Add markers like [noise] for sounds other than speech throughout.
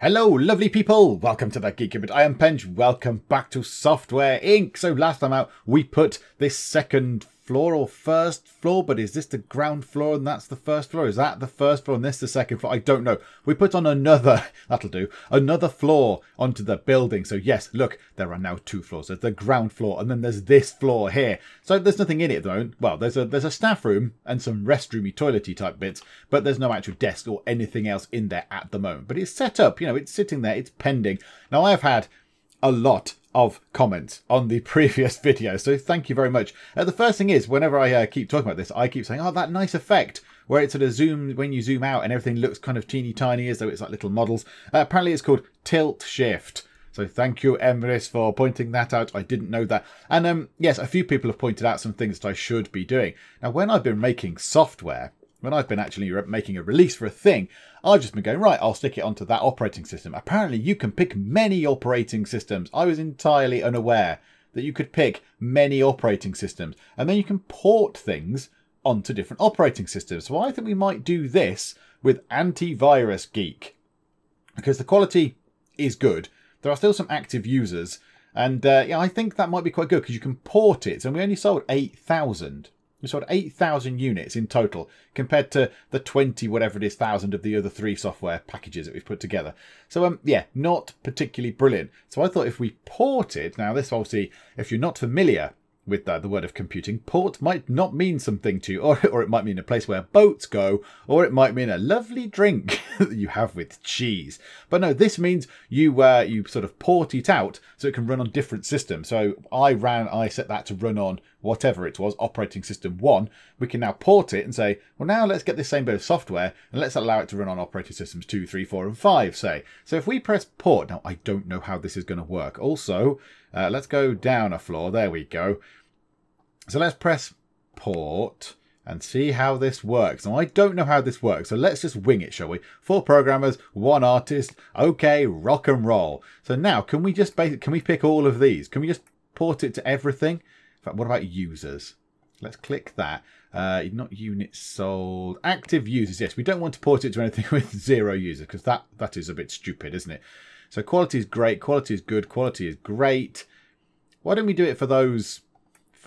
Hello, lovely people! Welcome to the Geeky. I am Penge. Welcome back to Software Inc. So last time out, we put this second floor or first floor, but is this the ground floor and that's the first floor? Is that the first floor and this the second floor? I don't know. We put on another, [laughs] that'll do, another floor onto the building. So yes, look, there are now two floors. There's the ground floor and then there's this floor here. So there's nothing in it though. Well, there's a there's a staff room and some restroomy toilety type bits, but there's no actual desk or anything else in there at the moment. But it's set up, you know, it's sitting there, it's pending. Now I have had a lot of comments on the [laughs] previous video. So thank you very much. Uh, the first thing is, whenever I uh, keep talking about this, I keep saying, oh, that nice effect where it sort of zooms when you zoom out and everything looks kind of teeny tiny as though it's like little models. Uh, apparently it's called tilt shift. So thank you, Emrys, for pointing that out. I didn't know that. And um, yes, a few people have pointed out some things that I should be doing. Now, when I've been making software, when I've been actually making a release for a thing, I've just been going, right, I'll stick it onto that operating system. Apparently, you can pick many operating systems. I was entirely unaware that you could pick many operating systems and then you can port things onto different operating systems. So I think we might do this with Antivirus Geek because the quality is good. There are still some active users, and uh, yeah, I think that might be quite good because you can port it. And we only sold 8,000 we sold 8,000 units in total compared to the 20 whatever it is thousand of the other three software packages that we've put together. So um yeah, not particularly brilliant. So I thought if we ported, now this obviously if you're not familiar with the, the word of computing, port might not mean something to you, or, or it might mean a place where boats go, or it might mean a lovely drink [laughs] that you have with cheese. But no, this means you uh, you sort of port it out so it can run on different systems. So I ran, I set that to run on whatever it was, operating system one. We can now port it and say, well, now let's get this same bit of software and let's allow it to run on operating systems two, three, four, and five, say. So if we press port, now I don't know how this is going to work. Also, uh, let's go down a floor. There we go. So let's press port and see how this works. Now, I don't know how this works, so let's just wing it, shall we? Four programmers, one artist. Okay, rock and roll. So now, can we just basic, can we pick all of these? Can we just port it to everything? In fact, what about users? Let's click that. Uh, not units sold. Active users. Yes, we don't want to port it to anything [laughs] with zero users because that, that is a bit stupid, isn't it? So quality is great. Quality is good. Quality is great. Why don't we do it for those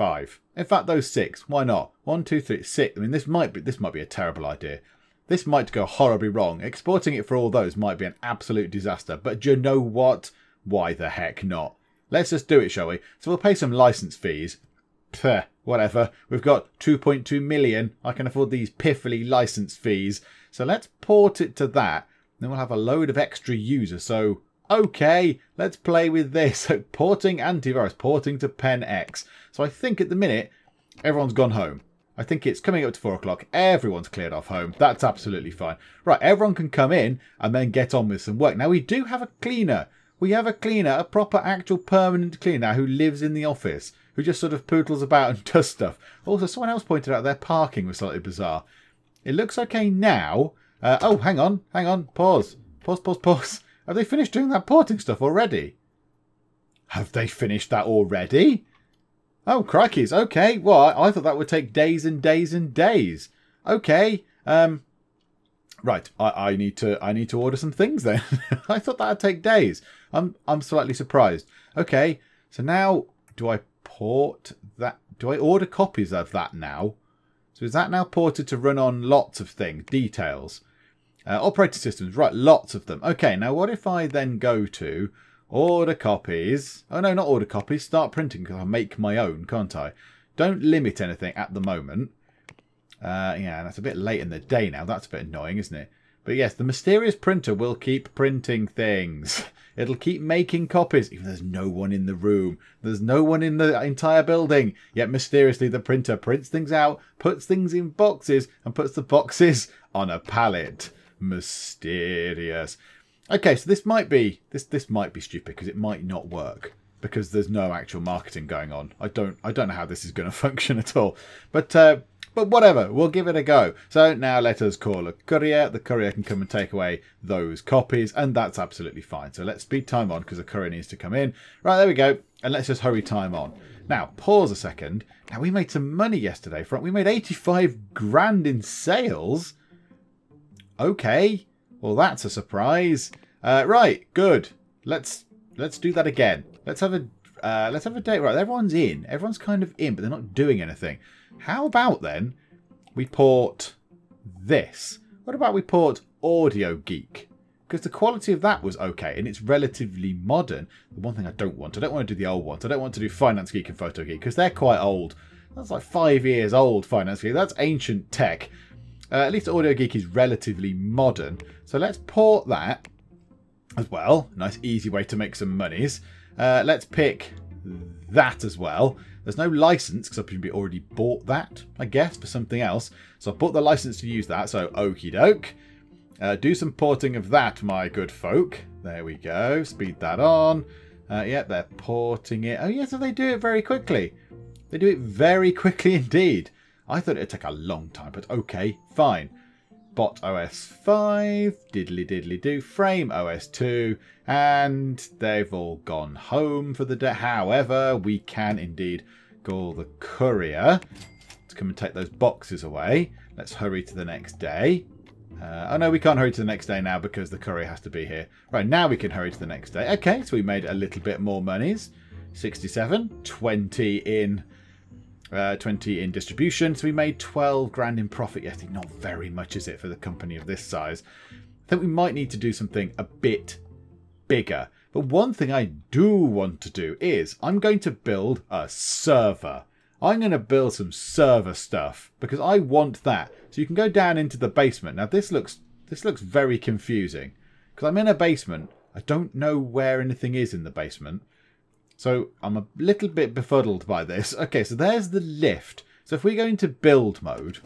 five. In fact, those six. Why not? One, two, three, six. I mean, this might be this might be a terrible idea. This might go horribly wrong. Exporting it for all those might be an absolute disaster. But you know what? Why the heck not? Let's just do it, shall we? So we'll pay some license fees. Whatever. We've got 2.2 million. I can afford these piffly license fees. So let's port it to that. Then we'll have a load of extra users. So okay, let's play with this. [laughs] porting antivirus, porting to Pen X. So I think at the minute, everyone's gone home. I think it's coming up to four o'clock. Everyone's cleared off home. That's absolutely fine. Right, everyone can come in and then get on with some work. Now, we do have a cleaner. We have a cleaner, a proper, actual, permanent cleaner who lives in the office, who just sort of poodles about and [laughs] does stuff. Also, someone else pointed out their parking was slightly bizarre. It looks okay now. Uh, oh, hang on, hang on, pause. Pause, pause, pause. Have they finished doing that porting stuff already? Have they finished that already? Oh, crikeys. Okay. Well, I, thought that would take days and days and days. Okay. Um, right. I, I need to I need to order some things then. [laughs] I thought that'd take days. I'm I'm slightly surprised. Okay. So now, do I port that? Do I order copies of that now? So is that now ported to run on lots of things, details? Uh, operating systems, right, lots of them. Okay, now what if I then go to order copies? Oh no, not order copies, start printing because I make my own, can't I? Don't limit anything at the moment. Uh, yeah, that's a bit late in the day now. That's a bit annoying, isn't it? But yes, the mysterious printer will keep printing things. [laughs] It'll keep making copies, even there's no one in the room. There's no one in the entire building. Yet mysteriously, the printer prints things out, puts things in boxes, and puts the boxes [laughs] on a pallet mysterious. Okay, so this might be this this might be stupid because it might not work because there's no actual marketing going on. I don't I don't know how this is going [laughs] to function at all. But uh, but whatever, we'll give it a go. So now let us call a courier. The courier can come and take away those copies, and that's absolutely fine. So let's speed time on because the courier needs to come in. Right, there we go. And let's just hurry time on. Now, pause a second. Now, we made some money yesterday. Front, We made 85 grand in sales. Okay, well that's a surprise. Uh, right, good. Let's let's do that again. Let's have a uh, let's have a date. Right, everyone's in. Everyone's kind of in, but they're not doing anything. How about then we port this? What about we port Audio Geek? Because the quality of that was okay, and it's relatively modern. The one thing I don't want, I don't want to do the old ones. I don't want to do Finance Geek and Photo Geek because they're quite old. That's like five years old, Finance Geek. That's ancient tech. Uh, at least Audio Geek is relatively modern. So let's port that as well. Nice easy way to make some monies. Uh, let's pick that as well. There's no license because I presumably already bought that, I guess, for something else. So I bought the license to use that, so okie doke. Uh, do some porting of that, my good folk. There we go. Speed that on. Uh, yeah, they're porting it. Oh, yeah, so they do it very quickly. They do it very [laughs] quickly indeed. I thought it'd take a long time, but okay, fine bot OS 5, diddly diddly do, frame OS 2, and they've all gone home for the day. However, we can indeed call the courier to come and take those boxes away. Let's hurry to the next day. Uh, oh no, we can't hurry to the next day now because the courier has to be here. Right, now we can hurry to the next day. Okay, so we made a little bit more monies. 67, 20 in uh, 20 in distribution. So we made 12 grand in profit Yes, Not very much, is it, for the company of this size? I think we might need to do something a bit bigger. But one thing I do want to do is I'm going to build a server. I'm going to build some server stuff because I want that. So you can go down into the basement. Now this looks this looks very confusing because I'm in a basement. I don't know where anything is in the basement. So I'm a little bit befuddled by this. [laughs] Okay, so there's the lift. So if we go into build mode,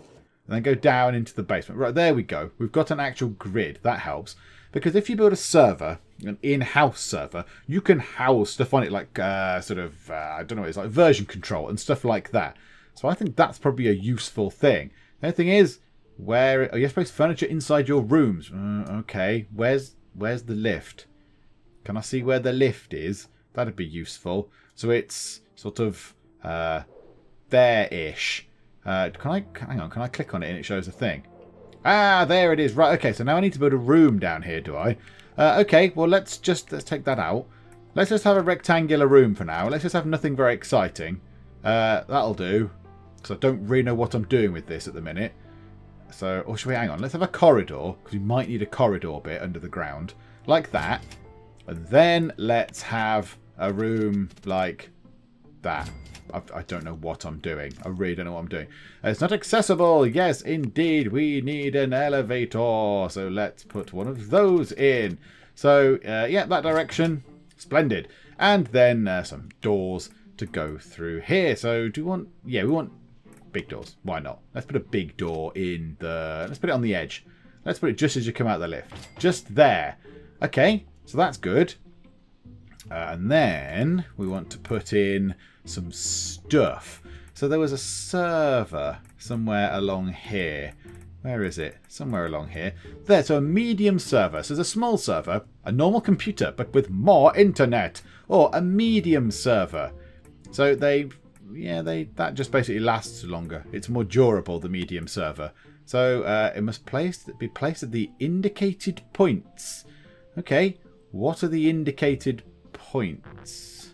and then go down into the basement. Right, there we go. We've got an actual grid. That helps. Because if you build a server, an in-house server, you can house stuff on it like uh, sort of, uh, I don't know, it's like version control and stuff like that. So I think that's probably a useful thing. The thing is, where are you supposed furniture inside your rooms? Uh, okay, where's where's the lift? Can I see where the lift is? That'd be useful. So it's sort of uh, there-ish. Uh, can I, hang on, can I click on it and it shows a thing? Ah, there it is. Right, okay, so now I need to build a room down here, do I? Uh, okay, well, let's just, let's take that out. Let's just have a rectangular room for now. Let's just have nothing very exciting. Uh, that'll do. Because I don't really know what I'm doing with this at the minute. So, or should we, hang on, let's have a corridor. Because we might need a corridor bit under the ground. Like that. And then let's have a room like that. I, I, don't know what I'm doing. I really don't know what I'm doing. It's not accessible. Yes, indeed. We need an elevator. So let's put one of those in. So, uh, yeah, that direction. Splendid. And then uh, some doors to go through here. So do you want... Yeah, we want big doors. Why not? Let's put a big door in the... Let's put it on the edge. Let's put it just as you come out the lift. Just there. Okay, so that's good. Uh, and then we want to put in some stuff. So there was a server somewhere along here. Where is it? Somewhere along here. There, so a medium server. So there's a small server, a normal computer, but with more internet. Or a medium server. So they, yeah, they that just basically lasts longer. It's more durable, the medium server. So uh, it must place, be placed at the indicated points. Okay, what are the indicated points.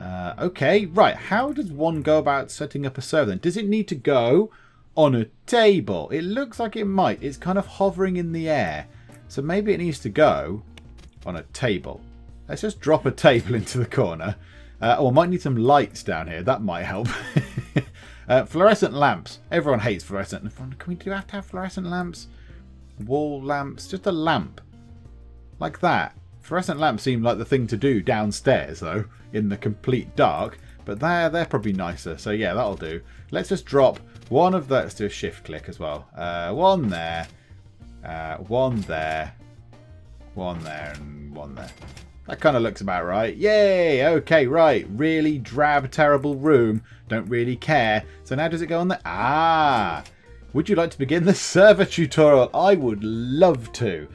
Uh, okay, right. How does one go about setting up a server then? Does it need to go on a table? It looks like it might. It's kind of hovering in the air. So maybe it needs to go on a table. Let's just drop a [laughs] table into the corner. Uh, oh, I might need some lights down here. That might help. [laughs] uh, fluorescent lamps. Everyone hates fluorescent. Can we do have to have fluorescent lamps? Wall lamps. Just a lamp. Like that. Fluorescent lamps seem like the thing to do downstairs, though, in the complete dark. But they're, they're probably nicer. So yeah, that'll do. Let's just drop one of that. Let's do a shift click as well. Uh, one there. Uh, one there. One there and one there. That kind of looks about right. Yay! Okay, right. Really drab, terrible room. Don't really care. So now does it go on there? Ah! Would you like to begin the [laughs] server tutorial? I would love to.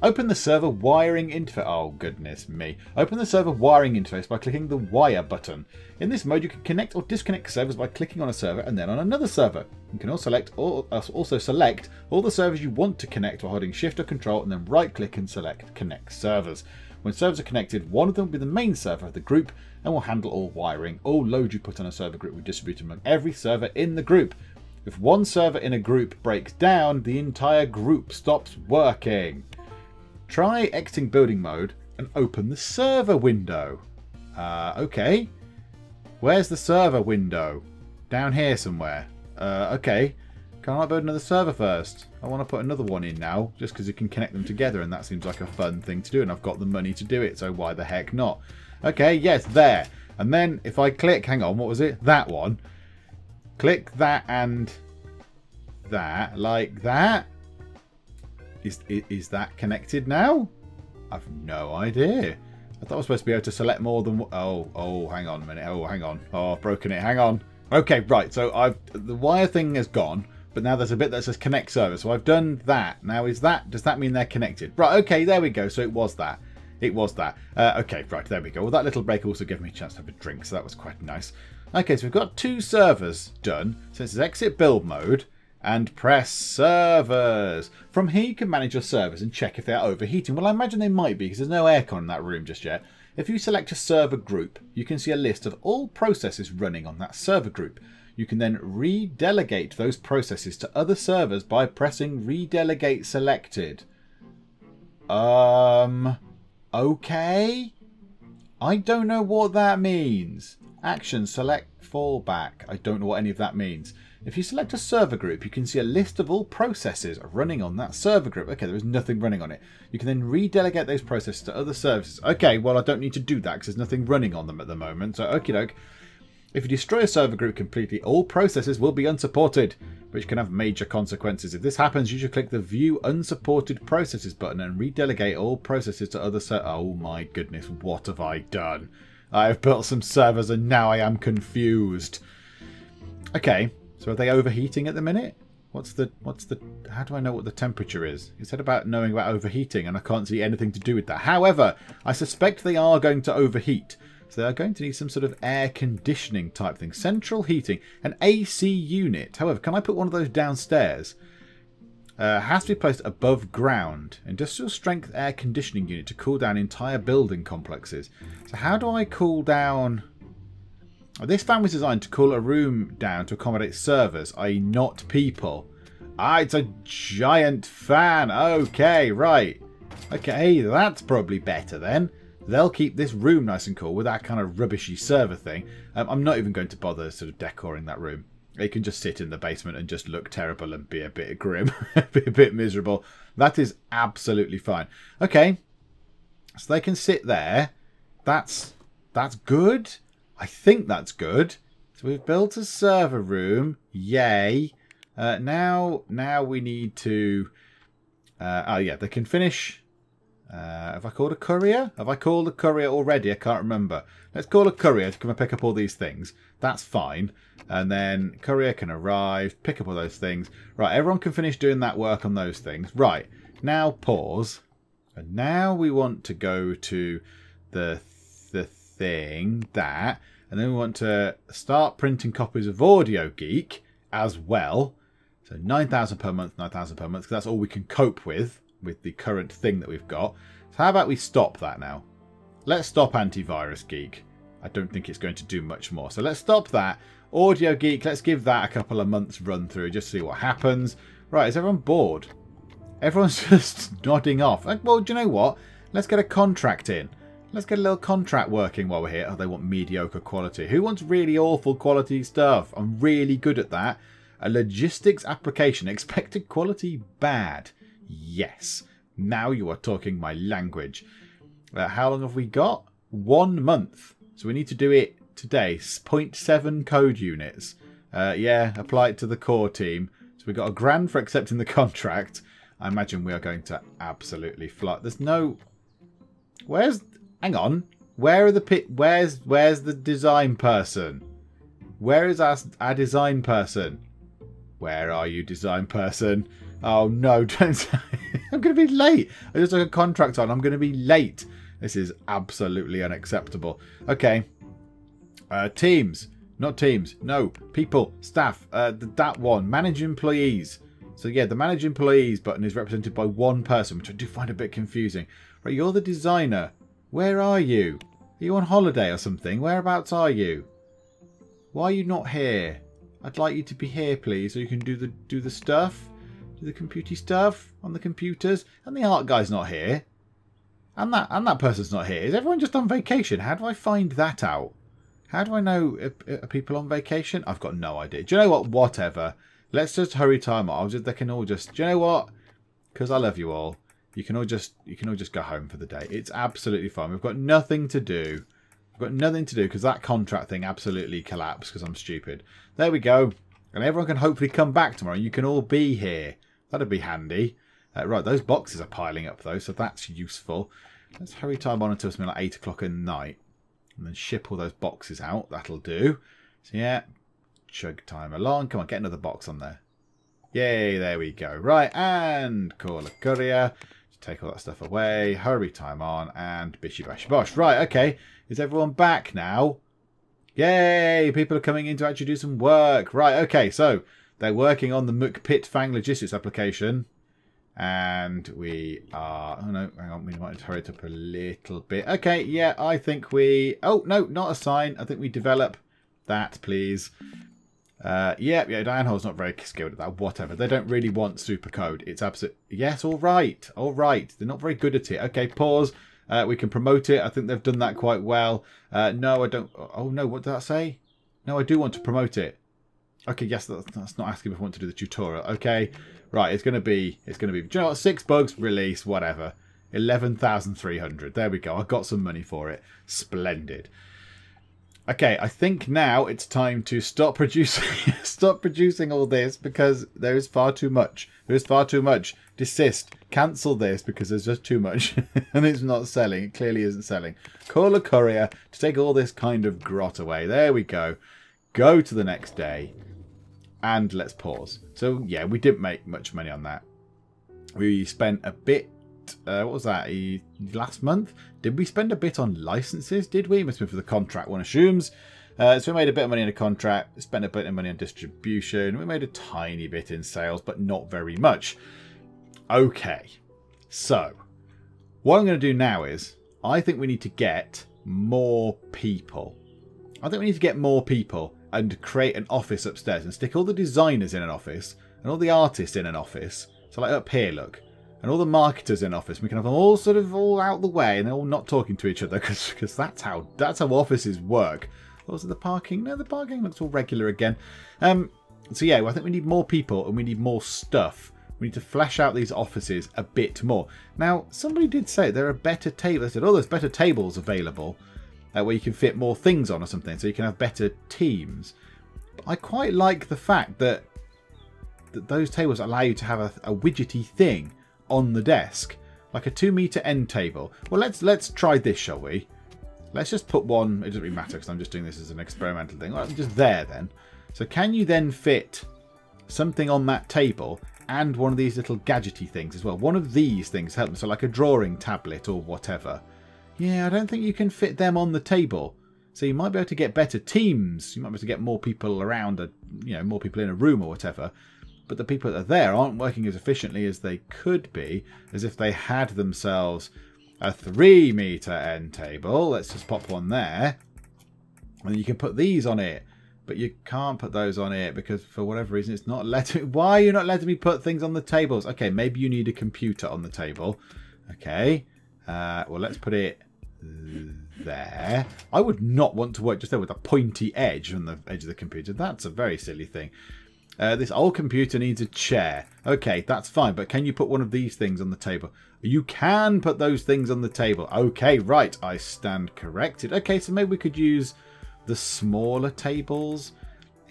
Open the server wiring interface. Oh, goodness me. Open the server wiring interface by clicking the wire button. In this mode, you can connect or disconnect servers by clicking on a server and then on another server. You can also select, uh, also select all the servers you want to connect while holding shift or control and then right click and select connect servers. When servers are connected, one of them will be the main server of the group and will handle all wiring. All load you put on a server group will distribute among every server in the group. If one server in a group breaks down, the entire group stops working. Try exiting building mode and open the server window. Uh, okay. Where's the server window? Down here somewhere. Uh, okay. Can I build another server first? I want to put another one in now, just because you can connect them together, and that seems like a fun thing to do, and I've got the money to do it, so why the heck not? Okay, yes, there. And then if I click, hang on, what was it? That one. Click that and that, like that. Is, is, that connected now? I've no idea. I thought I was supposed to be able to select more than... Oh, oh, hang on a minute. Oh, hang on. Oh, I've broken it. Hang on. Okay, right. So I've the wire thing has gone, but now there's a bit that says connect server. So I've done that. Now is that... Does that mean they're connected? Right, okay, there we go. So it was that. It was that. Uh, okay, right, there we go. Well, that little break also gave me a chance to have a drink, so that was quite nice. Okay, so we've got two servers done. So this is exit build mode and press servers. From here you can manage your servers and check if they are overheating. Well, I imagine they might be because there's no aircon in that room just yet. If you select a server group, you can see a list of all processes running on that server group. You can then redelegate those processes to other servers by pressing redelegate selected. Um, okay. I don't know what that means. Action, select fallback. I don't know what any of that means. If you select a server group, you can see a list of all processes running on that server group. Okay, there is nothing running on it. You can then redelegate those processes to other services. Okay, well, I don't need to do that because there's nothing running on them at the moment. So, okie doke. If you destroy a server group completely, all processes will be unsupported, which can have major consequences. If this happens, you should click the View Unsupported Processes button and redelegate all processes to other servers. Oh my goodness, what have I done? I've built some servers and now I am confused. Okay, so are they overheating at the minute? What's the what's the how do I know what the temperature is? You said about knowing about overheating and I can't see anything to do with that. However, I suspect they are going to overheat. So they are going to need some sort of air conditioning type thing. Central heating. An AC unit. However, can I put one of those downstairs? Uh, has to be placed above ground. Industrial strength air conditioning unit to cool down entire building complexes. So how do I cool down... This fan was designed to cool a room down to accommodate servers, i.e. not people. Ah, it's a giant fan. Okay, right. Okay, that's probably better then. They'll keep this room nice and cool with that kind of rubbishy server thing. Um, I'm not even going to bother sort of decoring that room. It can just sit in the basement and just look terrible and be a bit grim, [laughs] be a bit miserable. That is absolutely fine. Okay, so they can sit there. That's that's good. I think that's good. So we've built a server room. Yay. Uh, now, now we need to... Uh, oh, yeah, they can finish... Uh, have I called a courier? Have I called a courier already? I can't remember. Let's call a courier to come and pick up all these things. That's fine. And then courier can arrive, pick up all those things. Right, everyone can finish doing that work on those things. Right, now pause. And now we want to go to the thing, that, and then we want to start printing copies of Audio Geek as well. So 9,000 per month, 9,000 per month, because that's all we can cope with, with the current thing that we've got. So how about we stop that now? Let's stop Antivirus Geek. I don't think it's going to do much more. So let's stop that. Audio Geek, let's give that a couple of months run through, just see what happens. Right, is everyone bored? Everyone's [laughs] just nodding off. Well, do you know what? Let's get a contract in. Let's get a little contract working while we're here. Oh, they want mediocre quality. Who wants really awful quality stuff? I'm really good at that. A logistics application. [laughs] Expected quality bad. Yes. Now you are talking my language. Uh, how long have we got? One month. So we need to do it today. 0.7 code units. Uh, yeah, apply it to the core team. So we got a grand for accepting the [laughs] contract. I imagine we are going to absolutely fly. There's no... Where's hang on. Where are the pit? Where's where's the design person? Where is our our design person? Where are you, design person? Oh no, [laughs] don't. I'm going to be late. I just took a contract on. I'm going to be late. This is absolutely unacceptable. Okay. Uh, teams. Not teams. No. People. Staff. Uh, that one. Manage employees. So yeah, the manage employees button is represented by one person, which I do find a bit confusing. Right, you're the designer. Where are you? Are you on holiday or something? Whereabouts are you? Why are you not here? I'd like you to be here, please, so you can do the do the stuff, do the computy stuff on the computers. And the art guy's not here, and that and that person's not here. Is everyone just on vacation? How do I find that out? How do I know are people on vacation? I've got no idea. Do you know what? Whatever. Let's just hurry time. Just, they can all just. Do you know what? Because I love you all. You can all just you can all just go home for the day. It's absolutely fine. We've got nothing to do. We've got nothing to do because that contract thing absolutely collapsed because I'm stupid. There we go. And everyone can hopefully come back tomorrow. You can all be here. That'd be handy. Uh, right, those boxes are piling up though, so that's useful. Let's hurry time on until something like 8 o'clock at night. And then ship all those boxes out. That'll do. So yeah, chug time along. Come on, get another box on there. Yay, there we go. Right, and call a courier. Take all that stuff away. Hurry time on. And bishy bash bosh. Right, okay. Is everyone back now? Yay! People are coming in to actually do some work. Right, okay. So they're working on the McPit Fang Logistics application. And we are... Oh, no. Hang on. We might hurry it up a little bit. Okay, yeah. I think we... Oh, no. Not a sign. I think we develop that, please. Uh, yeah, yeah, Diane Hall's not very skilled at that. Whatever. They don't really want super code. It's absolute. Yes, all right. All right. They're not very good at it. Okay, pause. Uh, we can promote it. I think they've done that quite well. Uh, no, I don't. Oh, no. What did that say? No, I do want to promote it. Okay, yes, that's, not asking if I want to do the tutorial. Okay, right. It's going to be, it's going to be, you know what? Six bugs, release, whatever. 11,300. There we go. I got some money for it. Splendid. Okay, I think now it's time to stop producing [laughs] stop producing all this because there is far too much. There is far too much. Desist. Cancel this because there's just too much [laughs] and it's not selling. It clearly isn't selling. Call a courier to take all this kind of grot away. There we go. Go to the next day and let's pause. So yeah, we didn't make much money on that. We spent a bit uh, what was that, last month? Did we spend a bit on licenses? Did we? Must been for the contract, one assumes. Uh, so we made a bit of money in a contract, spent a bit of money on distribution. We made a tiny bit in sales, but not very much. Okay, so what I'm going to do now is I think we need to get more people. I think we need to get more people and create an office upstairs and stick all the designers in an office and all the artists in an office. So like up here, look and all the marketers in office. We can have them all sort of all out the way and they're all not talking to each other [laughs] because that's how that's how offices work. Also the parking. No, the parking looks all regular again. Um, so yeah, well, I think we need more people and we need more stuff. We need to flesh out these offices a bit more. Now, somebody did say there are better tables. Said, oh, there's better tables available uh, where you can fit more things on or something, so you can have better teams. But I quite like the fact that that those tables allow you to have a, a widgety thing on the desk, like a two meter end table. Well, let's let's try this, shall we? Let's just put one. It doesn't really matter because I'm just doing this as an experimental thing. Well, just there then. So can you then fit something on that table and one of these little gadgety things as well? One of these things help. So like a drawing tablet or whatever. Yeah, I don't think you can fit them on the table. So you might be able to get better teams. You might be able to get more people around, a, you know, more people in a room or whatever but the people that are there aren't working as efficiently as they could be, as if they had themselves a three meter end table. Let's just pop one there. And you can put these on it. But you can't put those on it because for whatever reason it's not letting Why are you not letting me put things on the tables? Okay, maybe you need a computer on the table. Okay. Uh, well, let's put it there. I would not want to work just there with a pointy edge on the edge of the computer. That's a very silly thing. Uh, this old computer needs a chair. Okay, that's fine, but can you put one of these things on the table? You can put those things on the table. Okay, right, I stand corrected. Okay, so maybe we could use the smaller tables.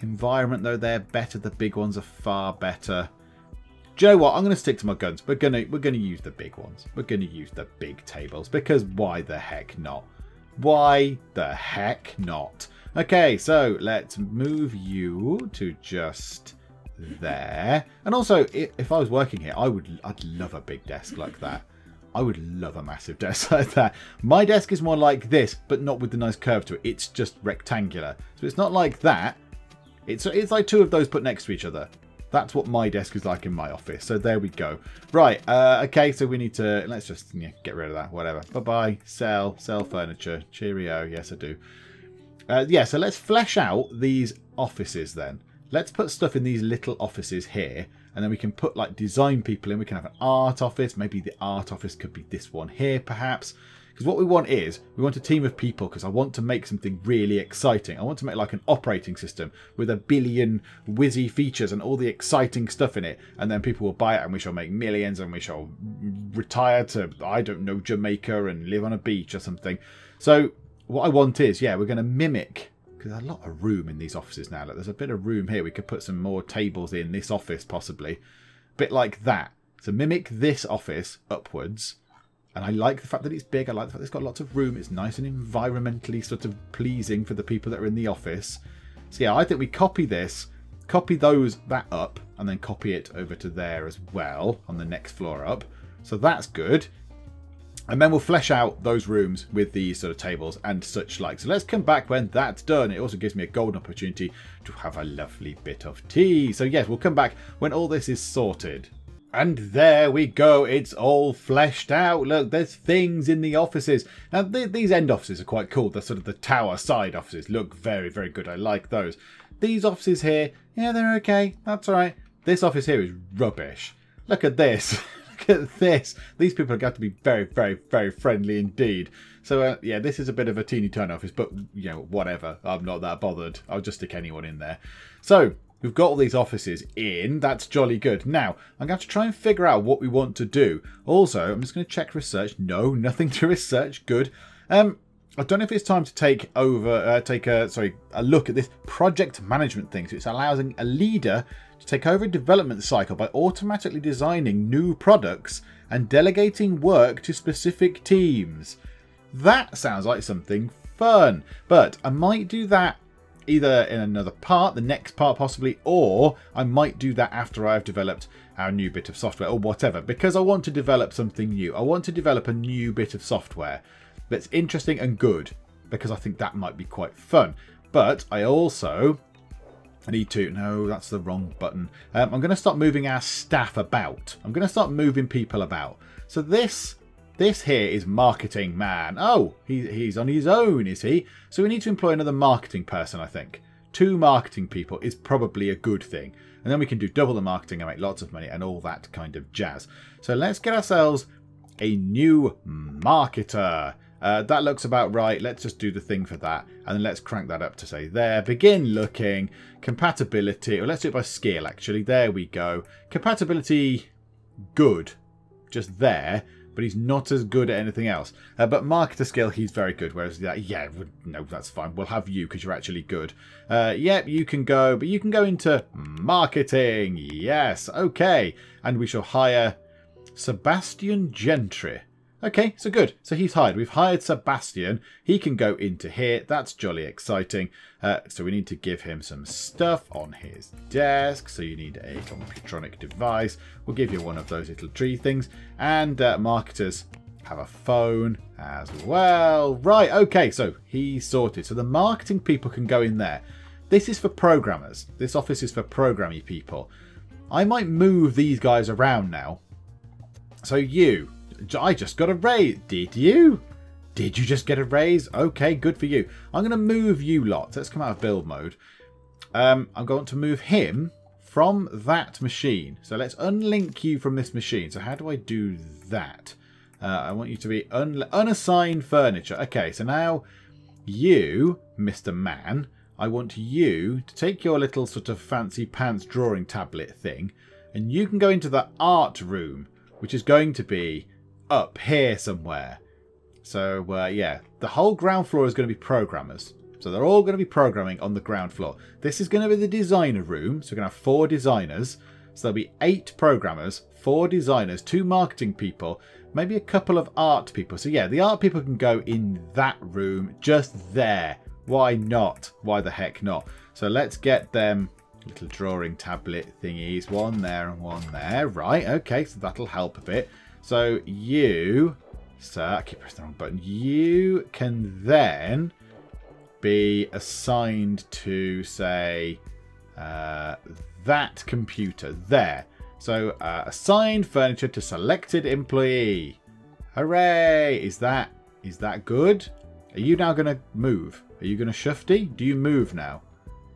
Environment, though, they're better. The big ones are far better. Do you know what? I'm going to stick to my guns. We're going to we're going to use the big ones. We're going to use the big tables because why the heck not? Why the heck not? Okay, so let's move you to just there. And also, if I was working here, I would, I'd love a big desk like that. I would love a massive [laughs] desk like that. My desk is more like this, but not with the nice curve to it. It's just rectangular. So it's not like that. It's, it's like two of those put next to each other. That's what my desk is like in my office. So there we go. Right. Uh, okay. So we need to, let's just yeah, get rid of that. Whatever. Bye-bye. Sell. Sell furniture. Cheerio. Yes, I do. Uh, yeah. So let's flesh out these offices then. Let's put stuff in these little offices here. And then we can put like design people in. We can have an art office. Maybe the art office could be this one here perhaps. Because what we want is, we want a team of people because I want to make something really exciting. I want to make like an operating system with a billion whizzy features and all the exciting stuff in it. And then people will buy it and we shall make millions and we shall retire to, I don't know, Jamaica and live on a beach or something. So what I want is, yeah, we're going to mimic because there's a lot of room in these offices now. Like, there's a bit of room here. We could put some more tables in this office, possibly. A bit like that. So mimic this office upwards and I like the fact that it's big. I like the fact that it's got lots of room. It's nice and environmentally sort of pleasing for the people that are in the office. So yeah, I think we copy this, copy those that up, and then copy it over to there as well on the next floor up. So that's good. And then we'll flesh out those rooms with these sort of tables and such like. So let's come back when that's done. It also gives me a golden opportunity to have a lovely bit of tea. So yes, we'll come back when all this is sorted. And there we go, it's all fleshed out. Look, there's things in the offices. Now, th these end offices are quite cool. The sort of the tower side offices look very, very good. I like those. These offices here, yeah, they're okay. That's all right. This office here is rubbish. Look at this. [laughs] Look at this. These people have got to be very, very, very friendly indeed. So, uh, yeah, this is a bit of a teeny tiny office, but, you know, whatever. I'm not that bothered. I'll just stick anyone in there. So, We've got all these offices in. That's jolly good. Now, I'm going to try and figure out what we want to do. Also, I'm just going to check research. No, [laughs] nothing to research. Good. Um, I don't know if it's time to take over, uh, take a sorry, a look at this project management thing. So it's allowing a leader take over a development cycle by automatically designing new products and delegating work to specific teams. That sounds like something fun, but I might do that either in another part, the next part possibly, or I might do that after I've developed our new bit of software or whatever, because I want to develop something new. I want to develop a new bit of software that's interesting and good, because I think that might be quite fun. But I also need to, no, that's the wrong button. Um, I'm going to start moving our staff about. I'm going to start moving people about. So this this here is marketing man. Oh, he, he's on his own, is he? So we need to employ another marketing person, I think. Two marketing people is probably a good thing. And then we can do double the marketing and make lots of money and all that kind of jazz. So let's get ourselves a new marketer. Uh, that looks about right. Let's just do the thing for that. And then let's crank that up to say there. Begin looking. Compatibility. Well, let's do it by skill, actually. There we go. Compatibility, good. Just there but he's not as good at anything else. Uh, but marketer skill, he's very good. Whereas, yeah, yeah no, that's fine. We'll have you because you're actually good. Uh, yep, you can go, but you can go into marketing. Yes, okay. And we shall hire Sebastian Gentry. Okay, so good. So he's hired. We've hired Sebastian. He can go into here. That's jolly exciting. Uh, so we need to give him some stuff on his desk. So you need a computronic device. We'll give you one of those little tree things. And uh, marketers have a phone as well. Right, okay, so he's sorted. So the marketing people can go in there. This is for programmers. This office is for programming people. I might move these guys around now. So you, I just got a raise. Did you? Did you just get a raise? Okay, good for you. I'm going to move you lot. Let's come out of build mode. Um, I'm going to move him from that machine. So let's unlink you from this machine. So how do I do that? Uh, I want you to be un unassigned furniture. Okay, so now you, Mr. Man, I want you to take your little sort of fancy pants drawing tablet thing and you can go into the art room, which is going to be up here somewhere. So uh, yeah, the whole ground floor is going to be programmers. So they're all going to be programming on the ground floor. This is going to be the designer room. So we're going to have four designers. So there'll be eight programmers, four designers, two marketing people, maybe a couple of art people. So yeah, the art people can go in that room just there. Why not? Why the heck not? So let's get them little drawing tablet thingies. One there and one there. Right, okay, so that'll help a bit. So you, sir, I keep pressing the wrong button. You can then be assigned to, say, uh, that computer there. So uh, assign furniture to selected employee. Hooray! Is that is that good? Are you now going to move? Are you going to shufty? Do you move now?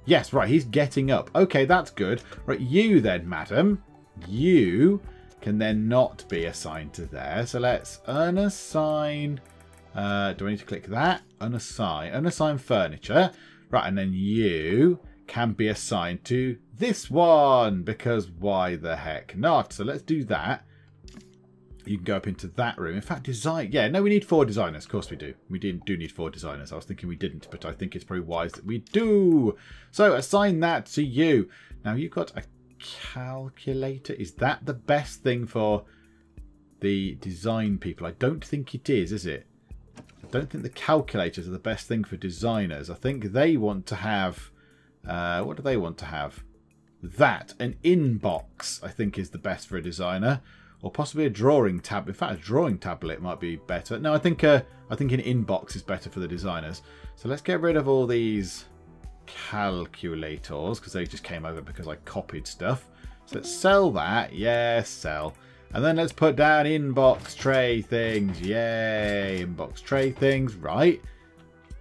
Yes, right, he's getting up. Okay, that's good. Right, you then, madam. You can then not be assigned to there. So let's unassign. Uh, do I need to click that? Unassign. Unassign furniture. Right, and then you can be assigned to this one because why the heck not? So let's do that. You can go up into that room. In fact, design. Yeah, no, we need four designers. Of course we do. We didn't do need four designers. I was thinking we didn't, but I think it's probably wise that we do. So assign that to you. Now you've got a calculator. Is that the best thing for the design people? I don't think it is, is it? I don't think the calculators are the best thing for designers. I think they want to have uh, what do they want to have? That. An inbox, I think, is the best for a designer. Or possibly a drawing tab. In fact, a drawing tablet might be better. No, I think uh, I think an inbox is better for the designers. So let's get rid of all these calculators because they just came over because I copied stuff. So let's sell that. Yes, sell. And then let's put down inbox tray things. Yay, inbox tray things. Right.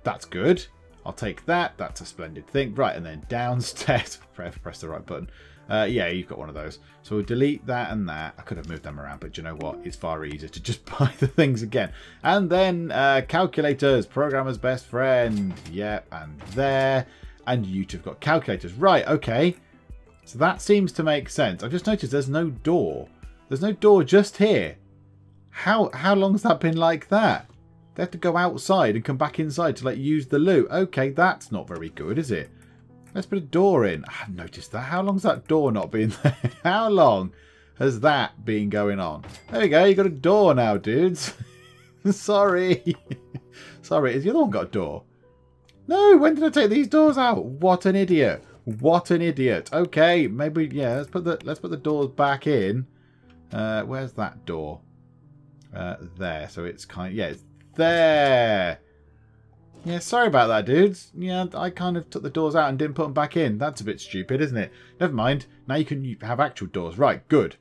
That's good. I'll take that. That's a splendid thing. Right, and then downstairs. [laughs] press, press the right button. Uh, yeah, you've got one of those. So we'll delete that and that. I could have moved them around, but you know what? It's far easier to just [laughs] buy the things again. And then uh, calculators, programmer's best friend. Yep, and there. And you two have got calculators. Right, okay. So that seems to make sense. I've just noticed there's no door. There's no door just here. How how long's that been like that? They have to go outside and come back inside to like use the loot. Okay, that's not very good, is it? Let's put a door in. I have noticed that. How long's that door not been [laughs] there? How long has that been going on? There we go. You got a door now, dudes. [laughs] Sorry. [laughs] Sorry. Has the other one got a door? No. When did I take these doors out? What an idiot. What an idiot. Okay. Maybe yeah. Let's put the let's put the doors back in. Uh, where's that door? Uh, there. So it's kind. Of, yeah. It's there. Yeah, sorry about that, dudes. Yeah, I kind of took the doors out and didn't put them back in. That's a bit stupid, isn't it? Never mind. Now you can have actual doors. Right, good.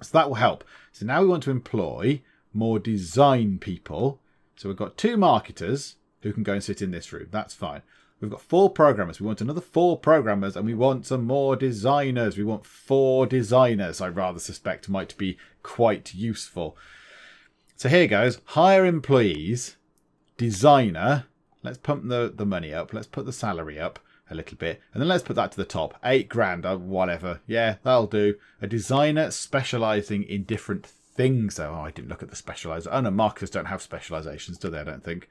So that will help. So now we want to employ more design people. So we've got two marketers who can go and sit in this room. That's fine. We've got four programmers. We want another four programmers and we want some more designers. We want four designers, I rather suspect might be quite useful. So here goes. Hire employees, designer. Let's pump the, the money up. Let's put the salary up a little bit. And then let's put that to the top. Eight grand or whatever. Yeah, that'll do. A designer specializing in different things. Oh, I didn't look at the specializer. Oh no, marketers don't have specializations, do they? I don't think.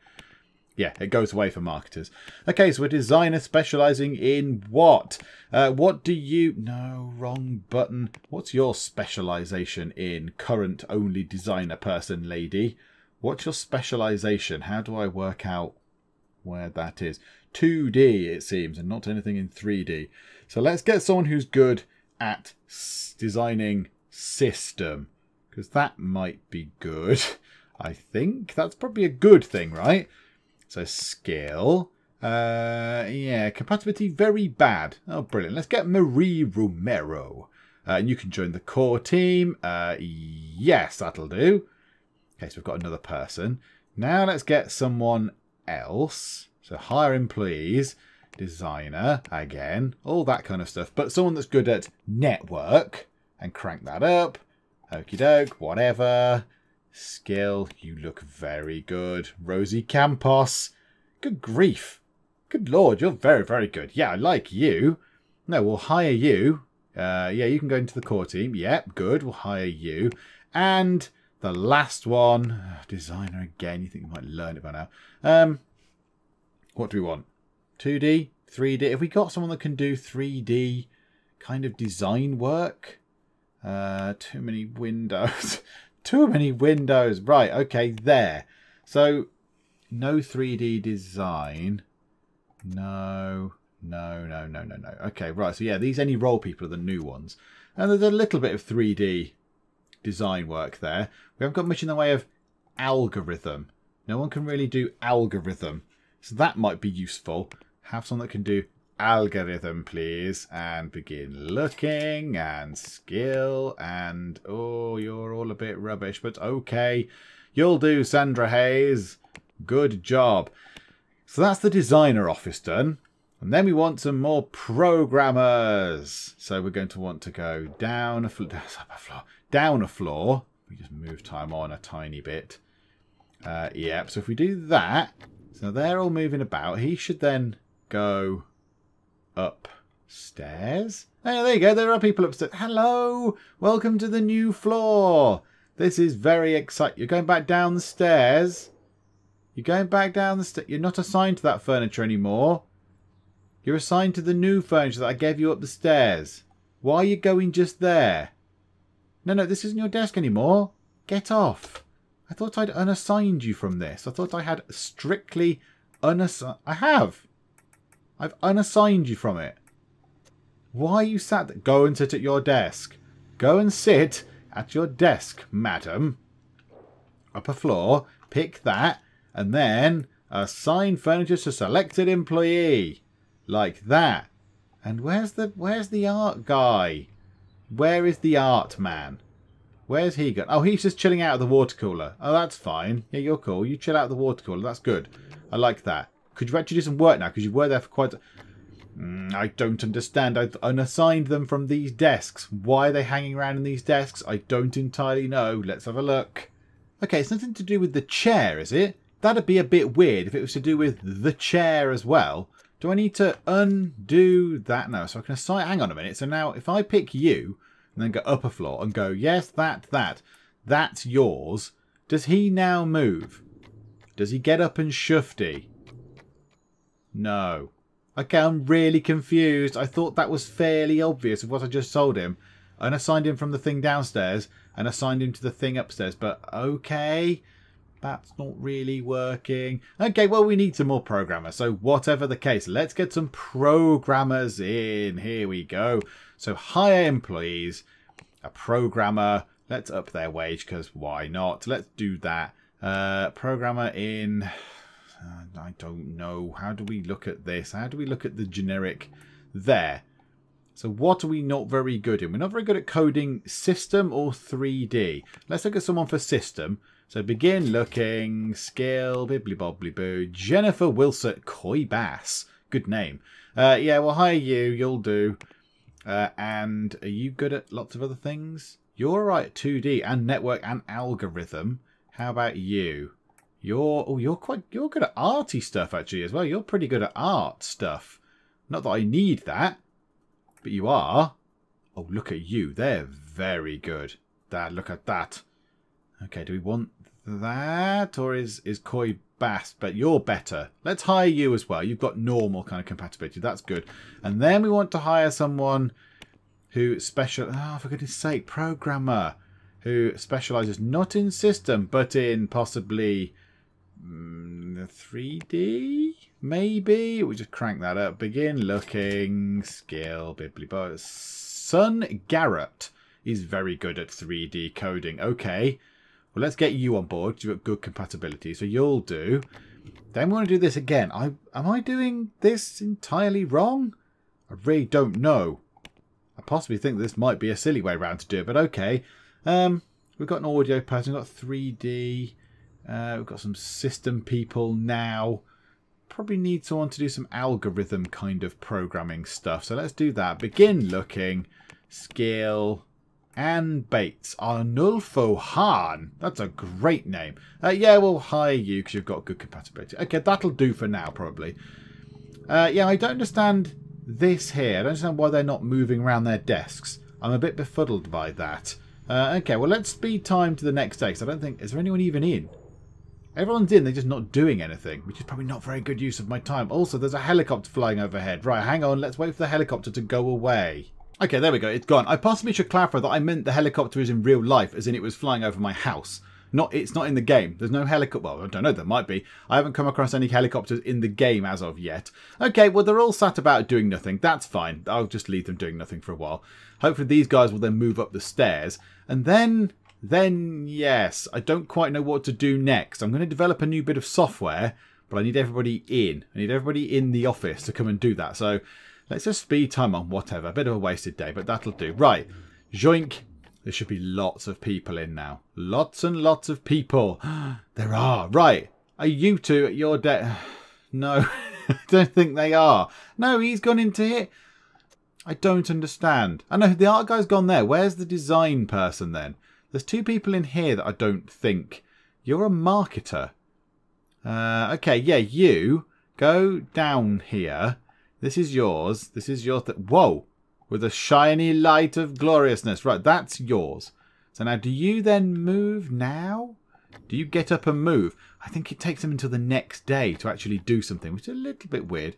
Yeah, it goes away for marketers. Okay, so a designer specializing in what? Uh, what do you... No, wrong button. What's your specialization in? Current only designer person, lady. What's your specialization? How do I work out where that is? 2D, it seems, and not anything in 3D. So let's get someone who's good at designing system, because that might be good. I think that's probably a good thing, right? So skill. Uh, yeah, compatibility very bad. Oh, brilliant. Let's get Marie Romero. Uh, and you can join the core team. Uh, yes, that'll do. Okay, so we've got another person. Now let's get someone else. So hire employees, designer, again, all that kind of stuff. But someone that's good at network and crank that up. Okie doke, whatever. Skill, you look very good. Rosie Campos. Good grief. Good lord, you're very, very good. Yeah, I like you. No, we'll hire you. Uh, yeah, you can go into the core team. Yep, good. We'll hire you. And the last one, [sighs] designer again. You think you might learn it by now. Um, what do we want? 2D, 3D. Have we got someone that can do 3D kind of design work? Uh, too many windows. [laughs] Too many windows. Right, okay, there. So, no 3D design. No, No, no, no, no, no. Okay, right. So yeah, these any role people are the new ones. And there's a little bit of 3D design work there. We haven't got much in the way of algorithm. No one can really do algorithm. So that might be useful. Have someone that can do algorithm, please. And begin looking and skill and... Oh, you're all a bit rubbish, but okay. You'll do, Sandra Hayes. Good job. So that's the designer office done. And then we want some more programmers. So we're going to want to go down a, [laughs] floor, down a floor. We just move time on a tiny bit. Uh, yep, so if we do that, so they're all moving about. He should then go upstairs. Hey, there you go. There are people upstairs. Hello. Welcome to the new floor. This is very exciting. You're going back down the stairs. You're going back down the stairs. You're not assigned to that furniture anymore. You're assigned to the new furniture that I gave you up the stairs. Why are you going just there? No, no, this isn't your desk anymore. Get off. I thought I'd unassigned you from this. I thought I had strictly unassigned... I have. I've unassigned you from it. Why are you sat there? Go and sit at your desk. Go and sit at your desk, madam. Upper floor. Pick that. And then assign furniture to selected employee. Like that. And where's the where's the art guy? Where is the art man? Where's he gone? Oh, he's just chilling out of the water cooler. Oh, that's fine. Yeah, you're cool. You chill out the water cooler. That's good. I like that. Could you actually do some work now? Because you were there for quite... Mm, I don't understand. I've unassigned them from these desks. Why are they hanging around in these desks? I don't entirely know. Let's have a look. Okay, it's nothing to do with the chair, is it? That'd be a bit weird if it was to do with the chair as well. Do I need to undo that? now? so I can assign... Hang on a minute. So now if I pick you and then go upper floor and go, yes, that, that, that's yours, does he now move? Does he get up and shufty? No. Okay, I'm really confused. I thought that was fairly obvious of what I just told him. And I assigned him from the thing downstairs and assigned him to the thing upstairs. But okay. That's not really working. Okay, well, we need some more programmers. So whatever the case, let's get some programmers in. Here we go. So hire employees, a programmer. Let's up their wage because why not? Let's do that. Uh, programmer in... Uh, I don't know. How do we look at this? How do we look at the generic there? So what are we not very good in? We're not very good at coding system or 3D. Let's look at someone for system. So begin looking, skill, bibbly bobbly boo. Jennifer Wilson, Coy Bass. Good name. Uh, yeah, well, hi you, you'll do. Uh, and are you good at lots of other things? You're right at 2D and network and algorithm. How about you? You're oh, you're quite you're good at arty stuff actually as well. You're pretty good at art stuff. Not that I need that, but you are. Oh, look at you. They're very good. Dad, look at that. Okay, do we want that? Or is, is Koi Bass? But you're better. Let's hire you as well. You've got normal kind of compatibility. That's good. And then we want to hire someone who special... Oh, for goodness sake. Programmer. Who specializes not in system, but in possibly... Mm, 3D? Maybe? We just crank that up. Begin looking. Skill. Bibbly Son Garrett is very good at 3D coding. Okay. Well, let's get you on board. You've got good compatibility, so you'll do. Then we want to do this again. I Am I doing this entirely wrong? I really don't know. I possibly think this might be a silly way around to do it, but okay. Um, we've got an audio person, we've got 3D, uh, we've got some system people now. Probably need someone to do some algorithm kind of programming stuff. So let's do that. Begin looking, skill, Anne Bates. Arnulfo Hahn. That's a great name. Uh, yeah, we'll hire you because you've got good compatibility. Okay, that'll do for now, probably. Uh, yeah, I don't understand this here. I don't understand why they're not moving around their desks. I'm a bit befuddled by that. Uh, okay, well, let's speed time to the next day. Because I don't think... Is there anyone even in? Everyone's in, they're just not doing anything, which is probably not very good use of my time. Also, there's a helicopter flying overhead. Right, hang on, let's wait for the helicopter to go away. Okay, there we go. It's gone. I possibly should clarify that I meant the helicopter is in real life, as in it was flying over my house. Not It's not in the game. There's no helicopter. Well, I don't know. There might be. I haven't come across any helicopters in the game as of yet. Okay, well, they're all sat about doing nothing. That's fine. I'll just leave them doing nothing for a while. Hopefully these guys will then move up the stairs. And then, then, yes, I don't quite know what to do next. I'm going to develop a new bit of software, but I need everybody in. I need everybody in the office to come and do that. So let's just speed time on whatever. A bit of a wasted day, but that'll do. Right. Joink. There should be lots of people in now. Lots and lots of people. [gasps] there are. Right. Are you two at your desk? [sighs] No, [laughs] I don't think they are. No, he's gone into it. I don't understand. I know the art guy's gone there. Where's the design person then? There's two people in here that I don't think. You're a marketer. Uh, okay, yeah, you go down here. This is yours. This is your... Th Whoa! with a shiny light of gloriousness. Right, that's yours. So now, do you then move now? Do you get up and move? I think it takes them until the next day to actually do something, which is a little bit weird.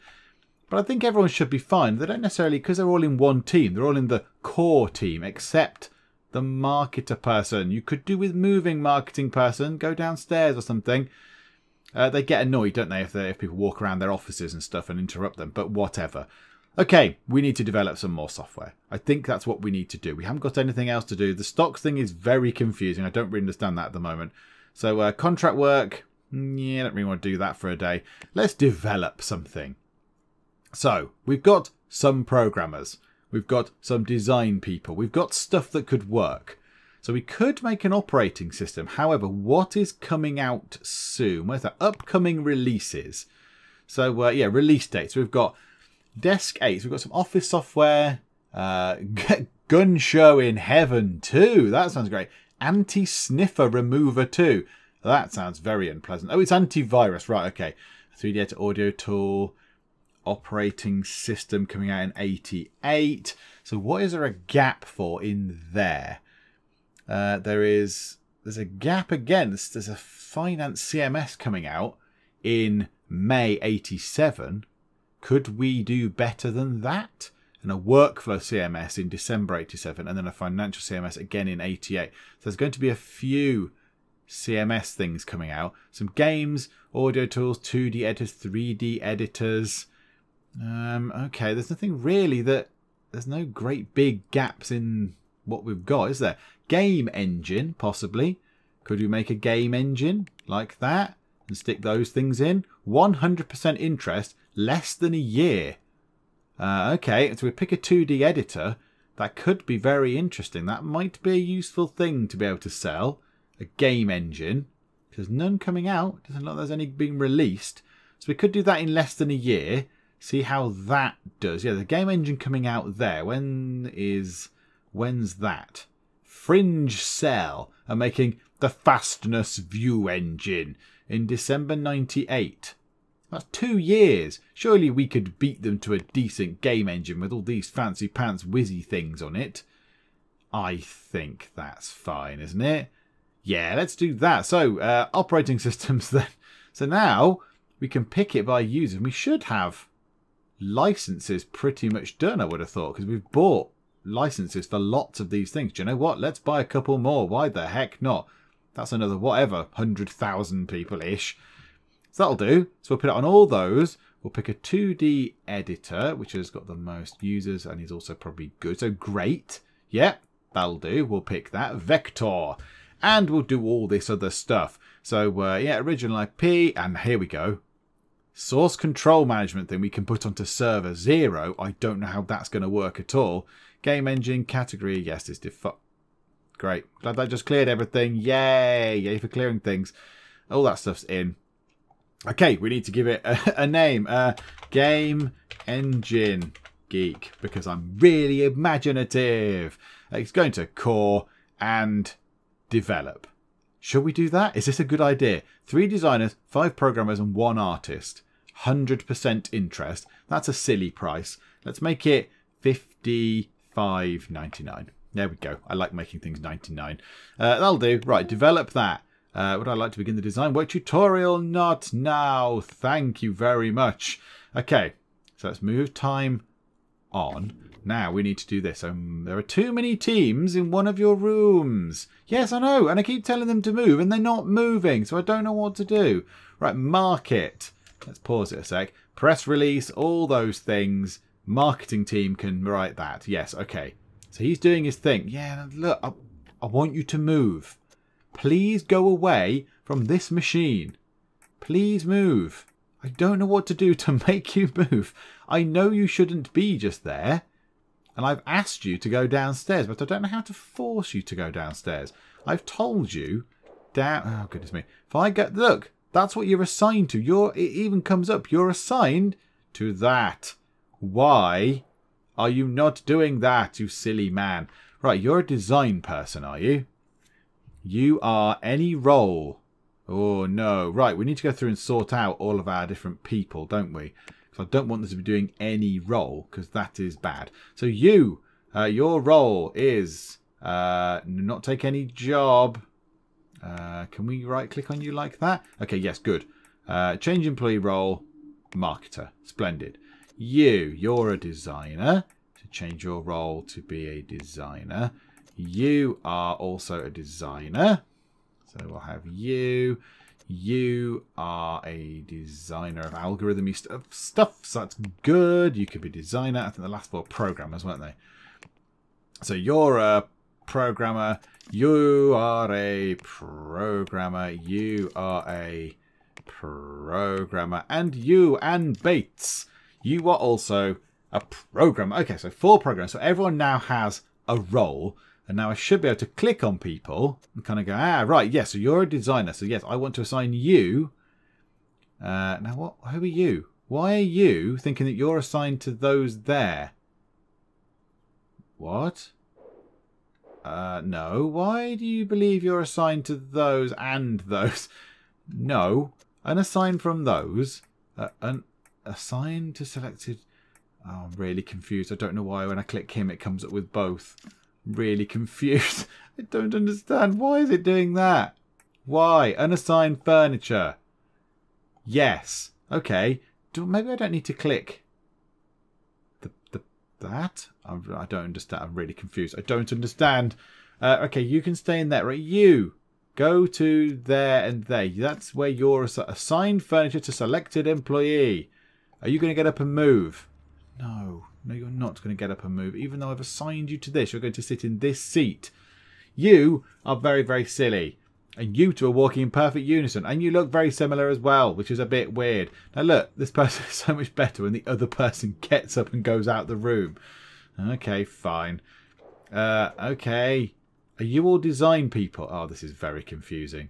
But I think everyone should be fine. They don't necessarily, because they're all in one team, they're all in the core team, except the marketer person. You could do with moving marketing person, go downstairs or something. Uh, they get annoyed, don't they, if, they, if people walk around their offices and stuff and interrupt them, but whatever. Okay, we need to develop some more software. I think that's what we need to do. We haven't got anything else to do. The stocks thing is very confusing. I don't really understand that at the moment. So uh, contract work, mm, yeah, I don't really want to do that for a day. Let's develop something. So we've got some programmers. We've got some design people. We've got stuff that could work. So we could make an operating system. However, what is coming out soon? Where's that? Upcoming releases. So uh, yeah, release dates. We've got Desk 8. So we've got some office software. Uh, [laughs] gun Show in Heaven 2. That sounds great. Anti-Sniffer Remover 2. That sounds very unpleasant. Oh, it's antivirus. Right, okay. 3D Editor Audio Tool. Operating System coming out in 88. So what is there a gap for in there? Uh, there is... There's a gap again. There's, there's a Finance CMS coming out in May 87 could we do better than that? And a workflow CMS in December 87 and then a financial CMS again in 88. So there's going to be a few CMS things coming out. Some games, audio tools, 2D editors, 3D editors. Um, okay, there's nothing really that... There's no great big gaps in what we've got, is there? Game engine, possibly. Could we make a game engine like that and stick those things in? 100% interest less than a year. Uh, okay, so we pick a 2D editor. That could be very interesting. That might be a useful thing to be able to sell. A game engine. There's none coming out. Doesn't look like there's any being released. So we could do that in less than a year. See how that does. Yeah, the game engine coming out there. When is... When's that? Fringe Cell are making the Fastness View engine in December 98. That's two years. Surely we could beat them to a decent game engine with all these fancy pants whizzy things on it. I think that's fine, isn't it? Yeah, let's do that. So, uh, operating [laughs] systems then. So now we can pick it by user. We should have licenses pretty much done, I would have thought, because we've bought licenses for lots of these things. Do you know what? Let's buy a couple more. Why the heck not? That's another, whatever, 100,000 people-ish. So that'll do. So we'll put it on all those. We'll pick a 2D editor, which has got the most users and is also probably good. So great. Yeah, that'll do. We'll pick that. Vector. And we'll do all this other stuff. So uh, yeah, original IP. And here we go. Source control management thing we can put onto server 0. I don't know how that's going to work at all. Game engine category. Yes, it's default. Great. Glad that just cleared everything. Yay. Yay for clearing things. All that stuff's in. Okay, we need to give it [laughs] a, a name. Uh, Game Engine Geek, because I'm really imaginative. It's going to core and develop. Should we do that? Is this a good idea? Three designers, five programmers, and one artist. 100% interest. That's a silly price. Let's make it 55.99. There we go. I like making things 99. Uh, that'll do. Right, develop that. Uh, would I like to begin the design work tutorial? Not now. Thank you very much. Okay, so let's move time on. Now we need to do this. Um, there are too many teams in one of your rooms. Yes, I know. And I keep telling them to move and they're not moving. So I don't know what to do. Right, market. Let's pause it a sec. Press release, all those things. Marketing team can write that. Yes, okay. So he's doing his thing. Yeah, look, I, I want you to move. Please go away from this machine. Please move. I don't know what to do to [laughs] make you move. I know you shouldn't be just there. And I've asked you to go downstairs, but I don't know how to force you to go downstairs. I've told you down... Oh, goodness me. If I get... Look, that's what you're assigned to. You're, it even comes up. You're assigned to that. Why are you not doing that, you silly man? Right, you're a design person, are you? You are any role. Oh, no. Right, we need to go through and sort out all of our different people, don't we? So I don't want them to be doing any role because that is bad. So you, uh, your role is uh, not take any job. Uh, can we right click on you like that? Okay, yes, good. Uh, change employee role, marketer. Splendid. You, you're a designer. To change your role to be a designer. You are also a designer. So we'll have you. You are a designer of algorithm st stuff, so that's good. You could be designer. I think the last four programmers, weren't they? So you're a programmer. You are a programmer. You are a programmer. And you and Bates, you are also a programmer. Okay, so four programmers. So everyone now has a role. And now I should be able to click on people and kind of go, ah, right, yes, so you're a designer. So yes, I want to assign you. Uh, now, what? who are you? Why are you thinking that you're assigned to those there? What? Uh, no. Why do you believe you're assigned to those and those? [laughs] No. Unassign from those. Uh, un assigned to selected. Oh, I'm really confused. I don't know why when I click him it comes up with both really [laughs] confused. I don't understand. Why is it doing that? Why? Unassigned furniture. Yes. Okay. Do, maybe I don't need to click that. I, I don't understand. I'm really confused. I don't understand. Uh, okay, you can stay in there. Right, you go to there and there. That's where you're assigned furniture to selected employee. Are you going to get up and move? No. No, you're not going to get up and move. Even though I've assigned you to this, you're going to sit in this seat. You are very, very silly. And you two are walking in perfect unison. And you look very similar as well, which is a bit weird. Now look, this person [laughs] is so much better when the other person gets up and goes out the room. Okay, fine. Uh, okay. Are you all design people? Oh, this is very confusing.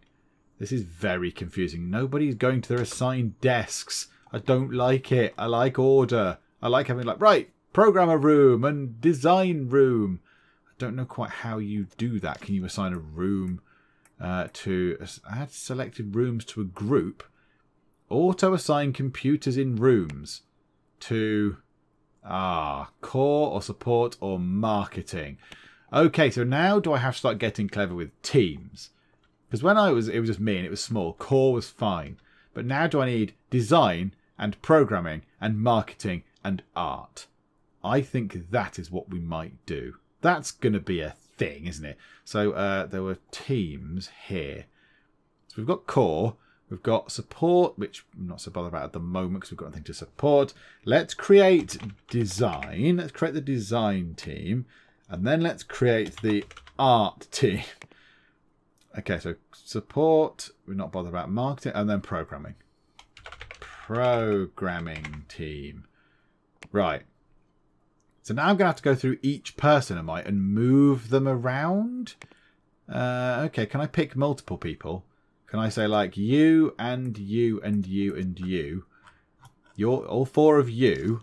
This is very confusing. Nobody's going to their assigned desks. I don't like it. I like order. I like having like, right, programmer room and design room. I don't know quite how you do that. Can you assign a room uh, to add selected rooms to a group? Auto assign computers in rooms to ah core or support or marketing. Okay, so now do I have to start getting clever with teams? Because when I was, it was just me and it was small. Core was fine, but now do I need design and programming and marketing and art? I think that is what we might do. That's going to be a thing, isn't it? So uh, there were teams here. So we've got core, we've got support, which I'm not so bothered about at the moment because we've got nothing to support. Let's create design. Let's create the design team. And then let's create the art team. [laughs] Okay, so support, we're not bothered about marketing, and then programming. Programming team. Right. So now I'm going to have to go through each person, am I, and move them around? Uh, okay, can I pick multiple people? Can I say like you and you and you and you? You're, all four of you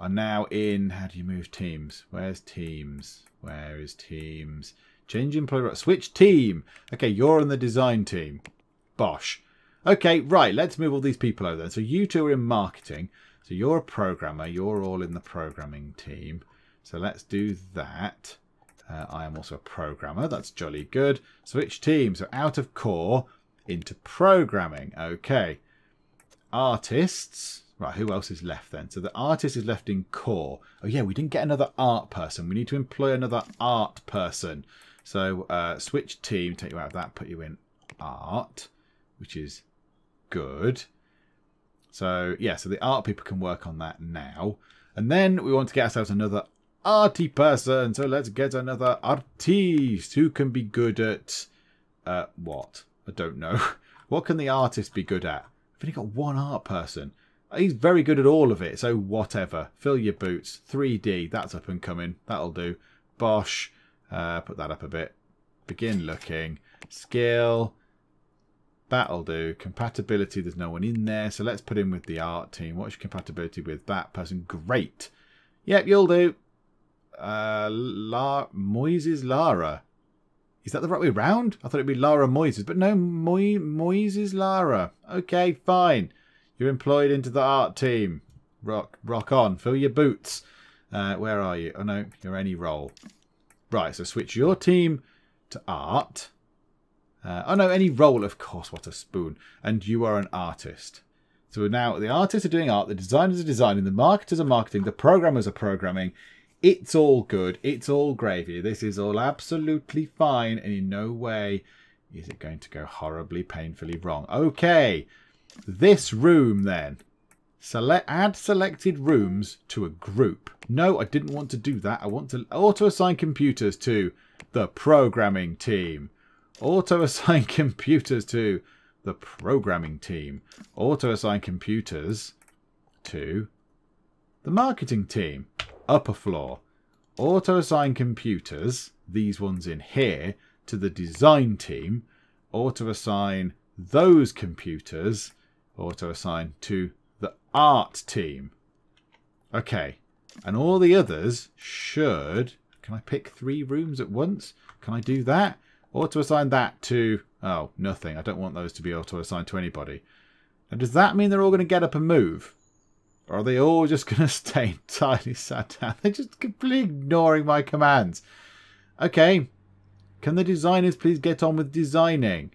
are now in... How do you move teams? Where's teams? Where is teams? Change employee... Switch team! Okay, you're on the design team. Bosh. Okay, right, let's move all these people over then. So you two are in marketing. So you're a programmer. You're all in the programming team. So let's do that. Uh, I am also a programmer. That's jolly good. Switch team. So out of core into programming. Okay. Artists. Right, who else is left then? So the artist is left in core. Oh yeah, we didn't get another art person. We need to employ another art person. So uh, switch team, take you out of that, put you in art, which is good. So yeah, so the art people can work on that now. And then we want to get ourselves another arty person. So let's get another artiste who can be good at uh, what? I don't know. [laughs] what can the artist be good at? I've only got one art person. He's very good at all of it, so whatever. Fill your boots. 3D, that's up and coming. That'll do. Bosh, uh, put that up a bit. Begin looking. Skill, that'll do. Compatibility, there's no one in there, so let's put in with the art team. What's your compatibility with that person? Great. Yep, you'll do. Uh, La Moises Lara. Is that the right way round? I thought it'd be Lara Moises, but no, Moy Moises Lara. Okay, fine. You're employed into the art team. Rock, rock on. Fill your boots. Uh, where are you? Oh no, you're any role. Right, so switch your team to art. Uh, oh no, any role, of course. What a spoon. And you are an artist. So now the artists are doing art, the designers are designing, the marketers are marketing, the programmers are programming. It's all good. It's all gravy. This is all absolutely fine, and in no way is it going to go horribly, painfully wrong. Okay, this room then. Select, add selected rooms to a group. No, I didn't want to do that. I want to auto-assign computers to the programming team. Auto-assign [laughs] computers to the programming team. Auto-assign computers to the marketing team. Upper floor. Auto-assign computers, these ones in here, to the design team. Auto-assign those computers auto assign to the art team. Okay. And all the others should... Can I pick three rooms at once? Can I do that? Auto assign that to... Oh, nothing. I don't want those to be auto assigned to anybody. And does that mean they're all going to get up and move? Or are they all just [laughs] going to stay entirely sat down? They're just completely ignoring my commands. Okay. Can the designers please get on with designing?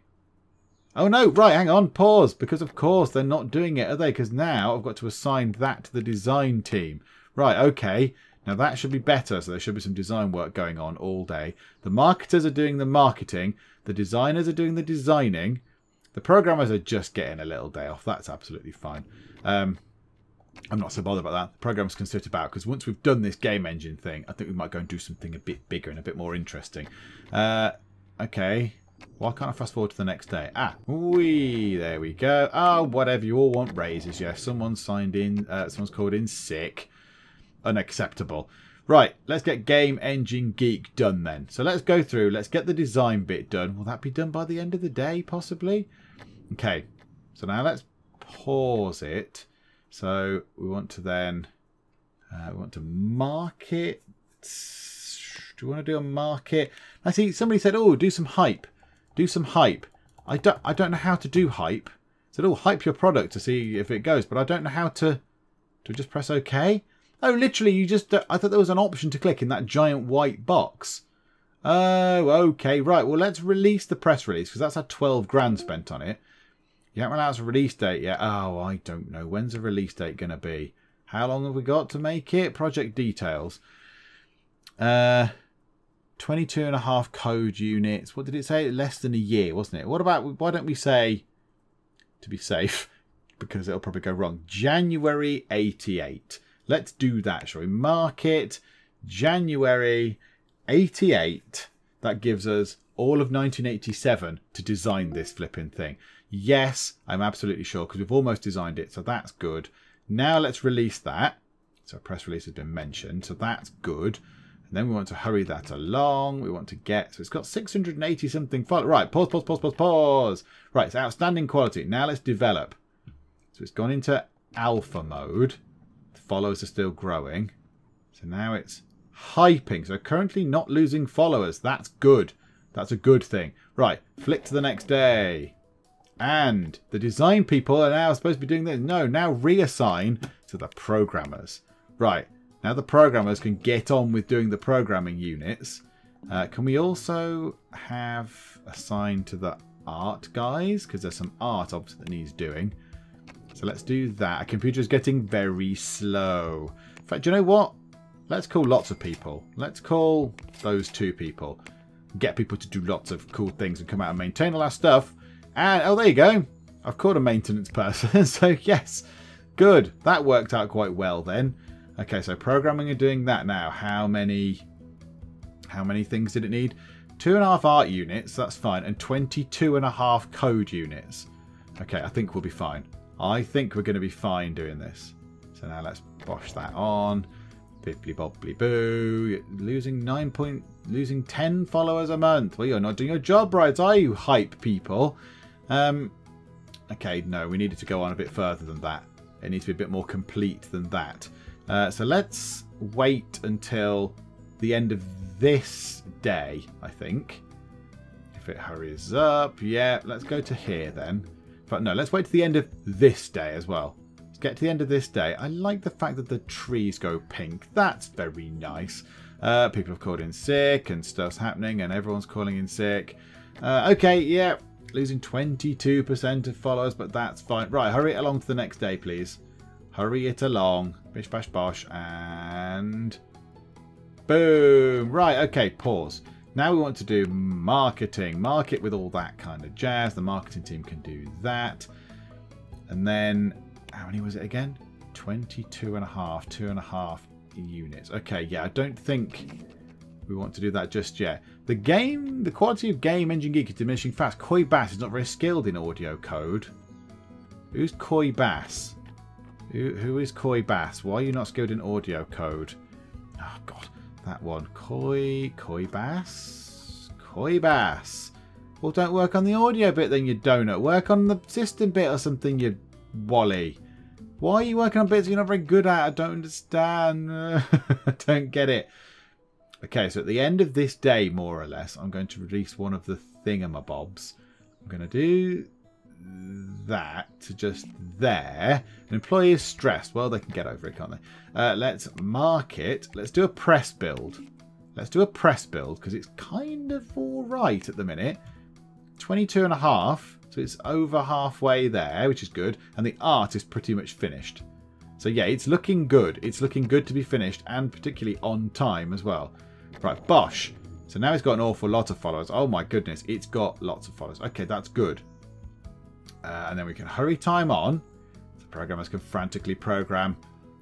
Oh no, right, hang on, pause, because of course they're not doing it, are they? Because now I've got to assign that to the design team. Right, okay, now that should be better, so there should be some design work going on all day. The marketers are doing the marketing, the designers are doing the designing, the programmers are just getting a little day off, that's absolutely fine. Um, I'm not so bothered about that. The programmers can sit about because once we've done this game engine thing, I think we might go and do something a bit bigger and a bit more interesting. Uh, okay, why can't I fast forward to the next day? Ah, wee, there we go. Oh, whatever, you all want raises. Yes, someone signed in, uh, someone's called in sick. Unacceptable. Right, let's get Game Engine Geek done then. So let's go through, let's get the design bit done. Will that be done by the end of the day, possibly? Okay, so now let's pause it. So we want to then, uh, we want to mark it. Do you want to do a market? I see somebody said, oh, do some hype. Do some hype. I don't, I don't know how to do hype. So it'll hype your product to see if it goes, but I don't know how to... To just press OK? Oh, literally, you just... Uh, I thought there was an option to click in that giant white box. Oh, okay, right. Well, let's release the press release, because that's had 12 grand spent on it. You haven't announced a release date yet. Oh, I don't know. When's the release date going to be? How long have we got to make it? Project details. Uh, 22 and a half code units. What did it say? Less than a year, wasn't it? What about, why don't we say, to be safe, [laughs] because it'll probably go wrong, January 88. Let's do that, shall we? Mark it, January 88. That gives us all of 1987 to design this flipping thing. Yes, I'm absolutely sure, because we've almost designed it, so that's good. Now let's release that. So press release has been mentioned, so that's good. And then we want to hurry that along. We want to get, so it's got 680 something. Right, pause, pause, pause, pause, pause. Right, it's outstanding quality. Now let's develop. So it's gone into alpha mode. Followers are still growing. So now it's hyping. So currently not losing followers. That's good. That's a good thing. Right, flick to the next day. And the design people are now supposed to be doing this. No, now reassign to the programmers. Right, now the programmers can get on with doing the programming units. Uh, can we also have assigned to the art guys? Because there's some art obviously that needs doing. So let's do that. Our computer is getting very slow. In fact, do you know what? Let's call lots of people. Let's call those two people. Get people to do lots of cool things and come out and maintain all our stuff. And, oh, there you go. I've called a maintenance [laughs] person. so, yes. Good. That worked out quite well then. Okay, so programming and doing that now. How many... How many things did it need? Two and a half art units, that's fine. And 22 and a half code units. Okay, I think we'll be fine. I think we're going to be fine doing this. So now let's bosh that on. Bibbly bobbly boo. Losing nine point, losing ten followers a month. Well, you're not doing your job right, are you, hype people? Um, okay, no, we needed to go on a bit further than that. It needs to be a bit more complete than that. Uh, so let's wait until the end of this day, I think. If it hurries up, yeah, let's go to here then. But no, let's wait to the end of this day as well. Let's get to the end of this day. I like the fact that the trees go pink. That's very nice. Uh, people have called in sick and stuff's happening and everyone's calling in sick. Uh, okay, yeah, losing 22% of followers, but that's fine. Right, hurry it along to the next day, please. Hurry it along. Bish, bash, bosh, and... Boom! Right, okay, pause. Now we want to do marketing. Market with all that kind of jazz. The marketing team can do that. And then, how many was it again? 22 and a half, two and a half units. Okay, yeah, I don't think we want to do that just yet. The game, the quality of game Engine Geek is diminishing fast. Koi Bass is not very skilled in audio code. Who's Koi Bass? Who, who is Koi Bass? Why are you not skilled in audio code? Oh, God that one. Koi, koi bass, koi bass. Well, don't work on the audio bit then, you donut. Work on the system bit or something, you wally. Why are you working on bits you're not very good at? I don't understand. [laughs] I don't get it. Okay, so at the end of this day, more or less, I'm going to release one of the thingamabobs. I'm going to do that to just there. An employee is stressed. Well, they can get over it, can't they? Uh, let's mark it. Let's do a press build. Let's do a press build because it's kind of all right at the minute. 22 and a half. So it's over halfway there, which is good. And the art is pretty much finished. So yeah, it's looking good. It's looking good to be finished and particularly on time as well. Right, Bosh. So now it's got an awful lot of followers. Oh my goodness, it's got lots of followers. Okay, that's good. Uh, and then we can hurry time on. The programmers can frantically program.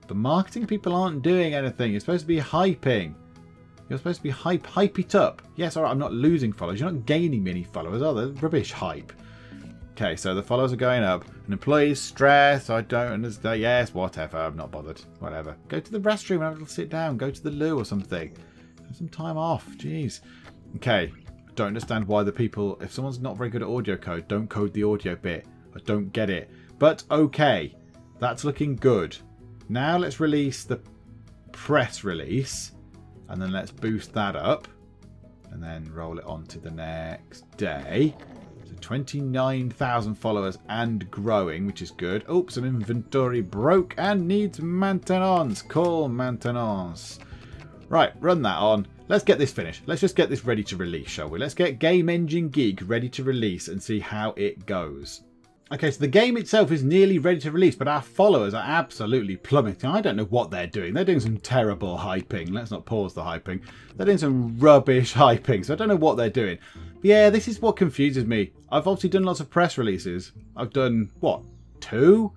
The marketing people aren't doing anything. You're supposed to be hyping. You're supposed to be hype, hype it up. Yes, alright, I'm not losing followers. You're not gaining many followers, are they? Rubbish hype. Okay, so the followers are going up. An employee's stressed. I don't understand. Yes, whatever. I'm not bothered. Whatever. Go to the restroom and have a little sit down. Go to the loo or something. Have some time off. Jeez. Okay. Don't understand why the people, if someone's not very good at audio code, don't code the audio bit. I don't get it. But okay, that's looking good. Now let's release the press release and then let's boost that up and then roll it on to the next day. So 29,000 followers and growing, which is good. Oh, some inventory broke and needs maintenance. Call maintenance. Right, run that on. Let's get this finished. Let's just get this ready to release, shall we? Let's get Game Engine Geek ready to release and see how it goes. Okay, so the game itself is nearly ready to release, but our followers are absolutely plummeting. I don't know what they're doing. They're doing some terrible hyping. Let's not pause the hyping. They're doing some rubbish [laughs] hyping, so I don't know what they're doing. But yeah, this is what confuses me. I've obviously done lots of press releases. I've done, what, two?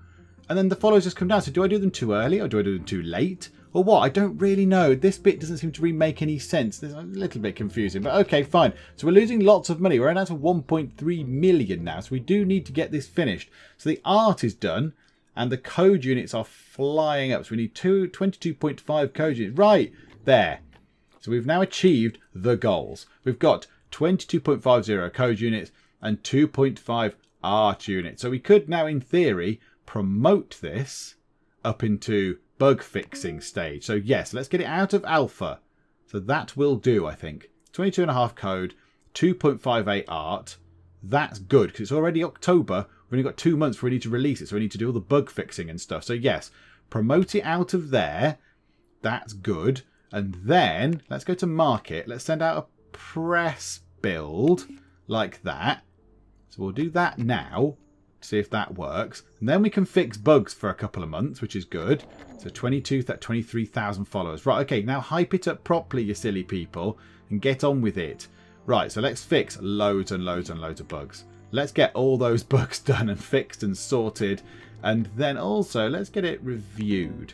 And then the followers just come down. So do I do them too early or do I do them too late? Or what? I don't really know. This bit doesn't seem to really make any sense. It's a little bit confusing, but okay, fine. So we're losing lots of money. We're down to 1.3 million now, so we do need to get this finished. So the art is done, and the code units are flying up. So we need two, 22.5 code units. Right, there. So we've now achieved the goals. We've got 22.50 code units and 2.5 art units. So we could now, in theory, promote this up into bug fixing stage. So yes, let's get it out of alpha. So that will do, I think. 22.5 code, 2.58 art. That's good because it's already October. We've only got two months before we need to release it. So we need to do all the bug fixing and stuff. So yes, promote it out of there. That's good. And then let's go to market. Let's send out a press build like that. So we'll do that now. See if that works. And then we can fix bugs for a couple of months, which is good. So 22, 23,000 followers. Right, okay, now hype it up properly, you silly people, and get on with it. Right, so let's fix loads and loads and loads of bugs. Let's get all those [laughs] bugs done and fixed and sorted. And then also, let's get it reviewed.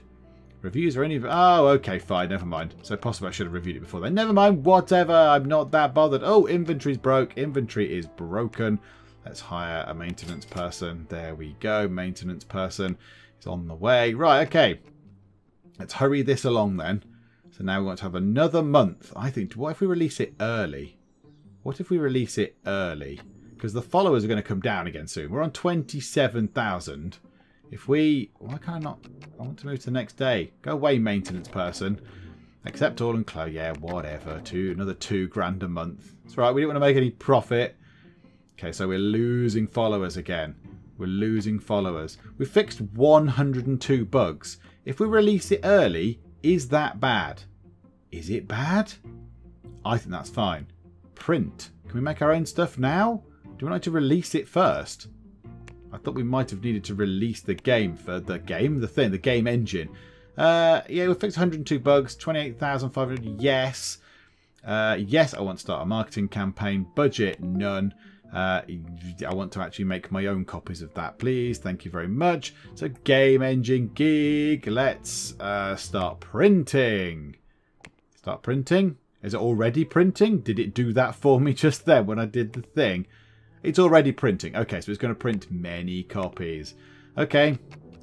Reviews are only... Oh, okay, fine, never mind. So possibly I should have reviewed it before then. Never mind, whatever, I'm not that bothered. Oh, inventory's broke. Inventory is broken. Let's hire a maintenance person. There we go. Maintenance person is on the way. Right, okay. Let's hurry this along then. So now we want to have another month. I think, what if we release it early? What if we release it early? Because the followers are going to come down again soon. We're on 27,000. If we... Why can't I not... I want to move to the next day. Go away, maintenance person. Accept all and close. Yeah, whatever. Two, another two grand a month. That's right. We don't want to make any profit. Okay, so we're losing followers again. We're losing followers. We fixed 102 bugs. If we release it early, is that bad? Is it bad? I think that's fine. Print. Can we make our own stuff now? Do we like to release it first? I thought we might have needed to release the game for the game, the thing, the game engine. Uh, yeah, we fixed 102 bugs, 28,500. Yes. Uh, yes, I want to start a marketing campaign. Budget, none. Uh, I want to actually make my own copies of that, please. Thank you very much. So, Game Engine Geek. Let's uh, start printing. Start printing. Is it already printing? Did it do that for me [laughs] just then when I did the thing? It's already printing. Okay, so it's going to print many copies. Okay,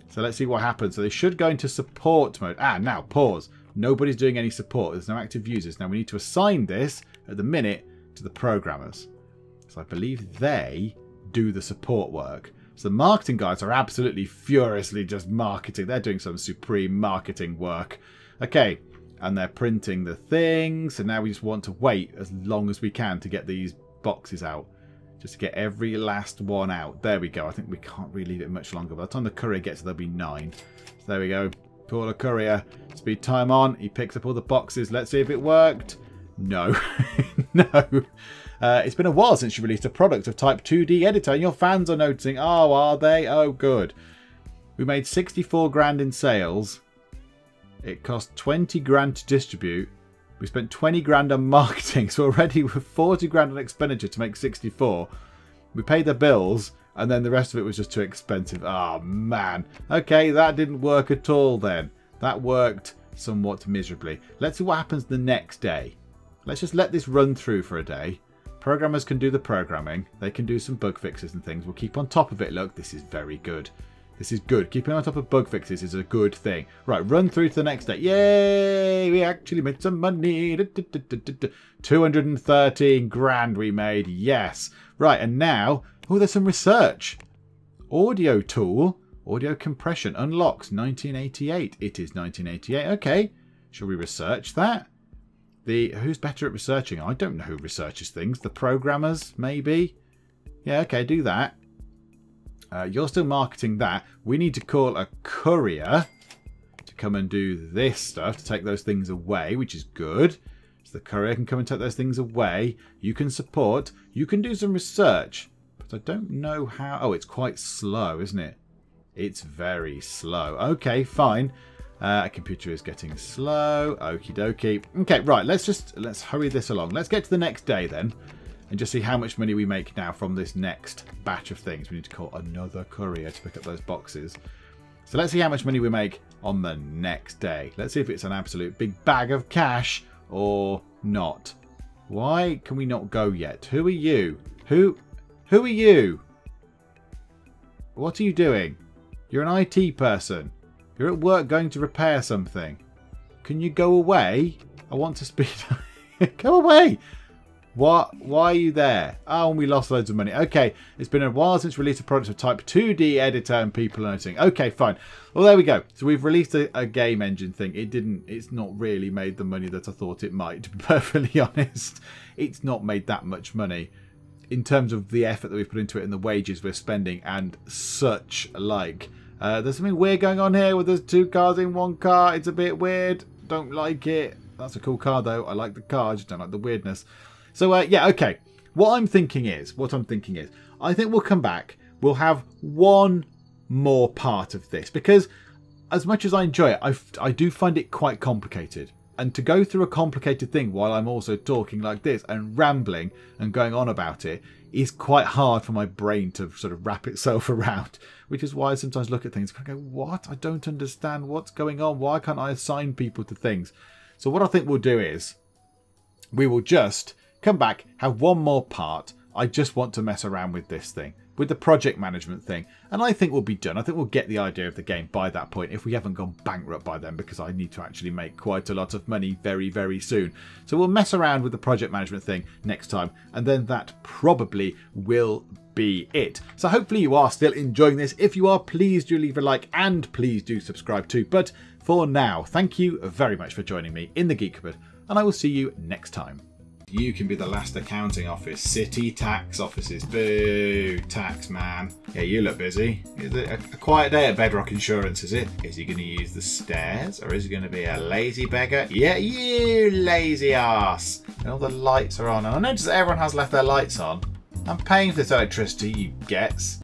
so let's see what happens. So they should go into support mode. Ah, now, pause. Nobody's doing any support. There's no active users. Now we need to assign this at the minute to the programmers. So I believe they do the support work. So the marketing guys are absolutely furiously just marketing. They're doing some supreme marketing work. Okay, and they're printing the things. So now we just want to wait as long as we can to get these boxes out. Just to get every last one out. There we go. I think we can't really leave it much longer. By the time the courier gets there, there'll be nine. So there we go. Call a courier. Speed time on. He picks up all the boxes. Let's see if it worked. No. [laughs] no. Uh, it's been a while since you released a product of Type 2D editor and your fans are noticing. Oh, are they? Oh, good. We made 64 grand in sales. It cost 20 grand to distribute. We spent 20 grand on marketing, [laughs] so already we're 40 grand on expenditure to make 64. We paid the bills, and then the rest of it was just too expensive. Oh, man. Okay, that didn't work at all then. That worked somewhat miserably. Let's see what happens the next day. Let's just let this run through for a day. Programmers can do the programming. They can do some bug fixes and things. We'll keep on top of it. Look, this is very good. This is good. Keeping on top of bug fixes is a good thing. Right, run through to the next day. Yay! We actually made some money. 213 grand we made. Yes. Right, and now... Oh, there's some research. Audio tool. Audio compression unlocks 1988. It is 1988. Okay. Shall we research that? The who's better at researching? I don't know who researches things. The programmers, maybe. Yeah, okay, do that. Uh, you're still marketing that. We need to call a courier to come and do this stuff, to take those things away, which is good. So the courier can come and take those things away. You can support. You can do some research. But I don't know how... Oh, it's quite slow, isn't it? It's very slow. Okay, fine. Uh, computer is getting slow. Okie dokie. Okay, right. Let's just let's hurry this along. Let's get to the next day then, and just see how much money we make now from this next batch of things. We need to call another courier to pick up those boxes. So let's see how much money we make on the next day. Let's see if it's an absolute big bag of cash or not. Why can we not go yet? Who are you? Who? Who are you? What are you doing? You're an IT person. You're at work going to repair something. Can you go away? I want to speed. [laughs] go away. What? Why are you there? Oh, and we lost loads of money. Okay, it's been a while since we released a product of Type 2D editor and people are noticing. Okay, fine. Well, there we go. So we've released a, a, game engine thing. It didn't. It's not really made the money that I thought it might. To be [laughs] perfectly honest, it's not made that much money in terms of the effort that we've put into it and the wages we're spending and such like. Uh, there's something weird going on here with there's two cars in one car. It's a bit weird. Don't like it. That's a cool car though. I like the car. I just don't like the weirdness. So uh, yeah, okay. What I'm thinking is, what I'm thinking is, I think we'll come back. we'll have one more part of this because as much as I enjoy it, I, I do find it quite complicated. And to go through a complicated thing while I'm also talking like this and rambling and going on about it is quite hard for my brain to sort of wrap itself [laughs] around. Which is why I sometimes look at things and go, What? I don't understand what's going on. Why can't I assign people to things? So, what I think we'll do is we will just come back, have one more part. I just want to mess around with this thing with the project management thing. And I think we'll be done. I think we'll get the idea of the game by that point if we haven't gone bankrupt by then because I need to actually make quite a lot of money very, very soon. So we'll mess around with the project management thing next time. And then that probably will be it. So hopefully you are still enjoying this. If you are, please do leave a like and please do subscribe too. But for now, thank you very much for joining me in the Geek Cupboard and I will see you next time you can be the last accounting office. City tax offices. Boo, tax man. Yeah, you look busy. Is it a, a quiet day at Bedrock Insurance, is it? Is he going to use the stairs or is he going to be a lazy beggar? Yeah, you lazy ass. And all the lights are on. And I notice that everyone has left their lights on. I'm paying for this electricity, you gets.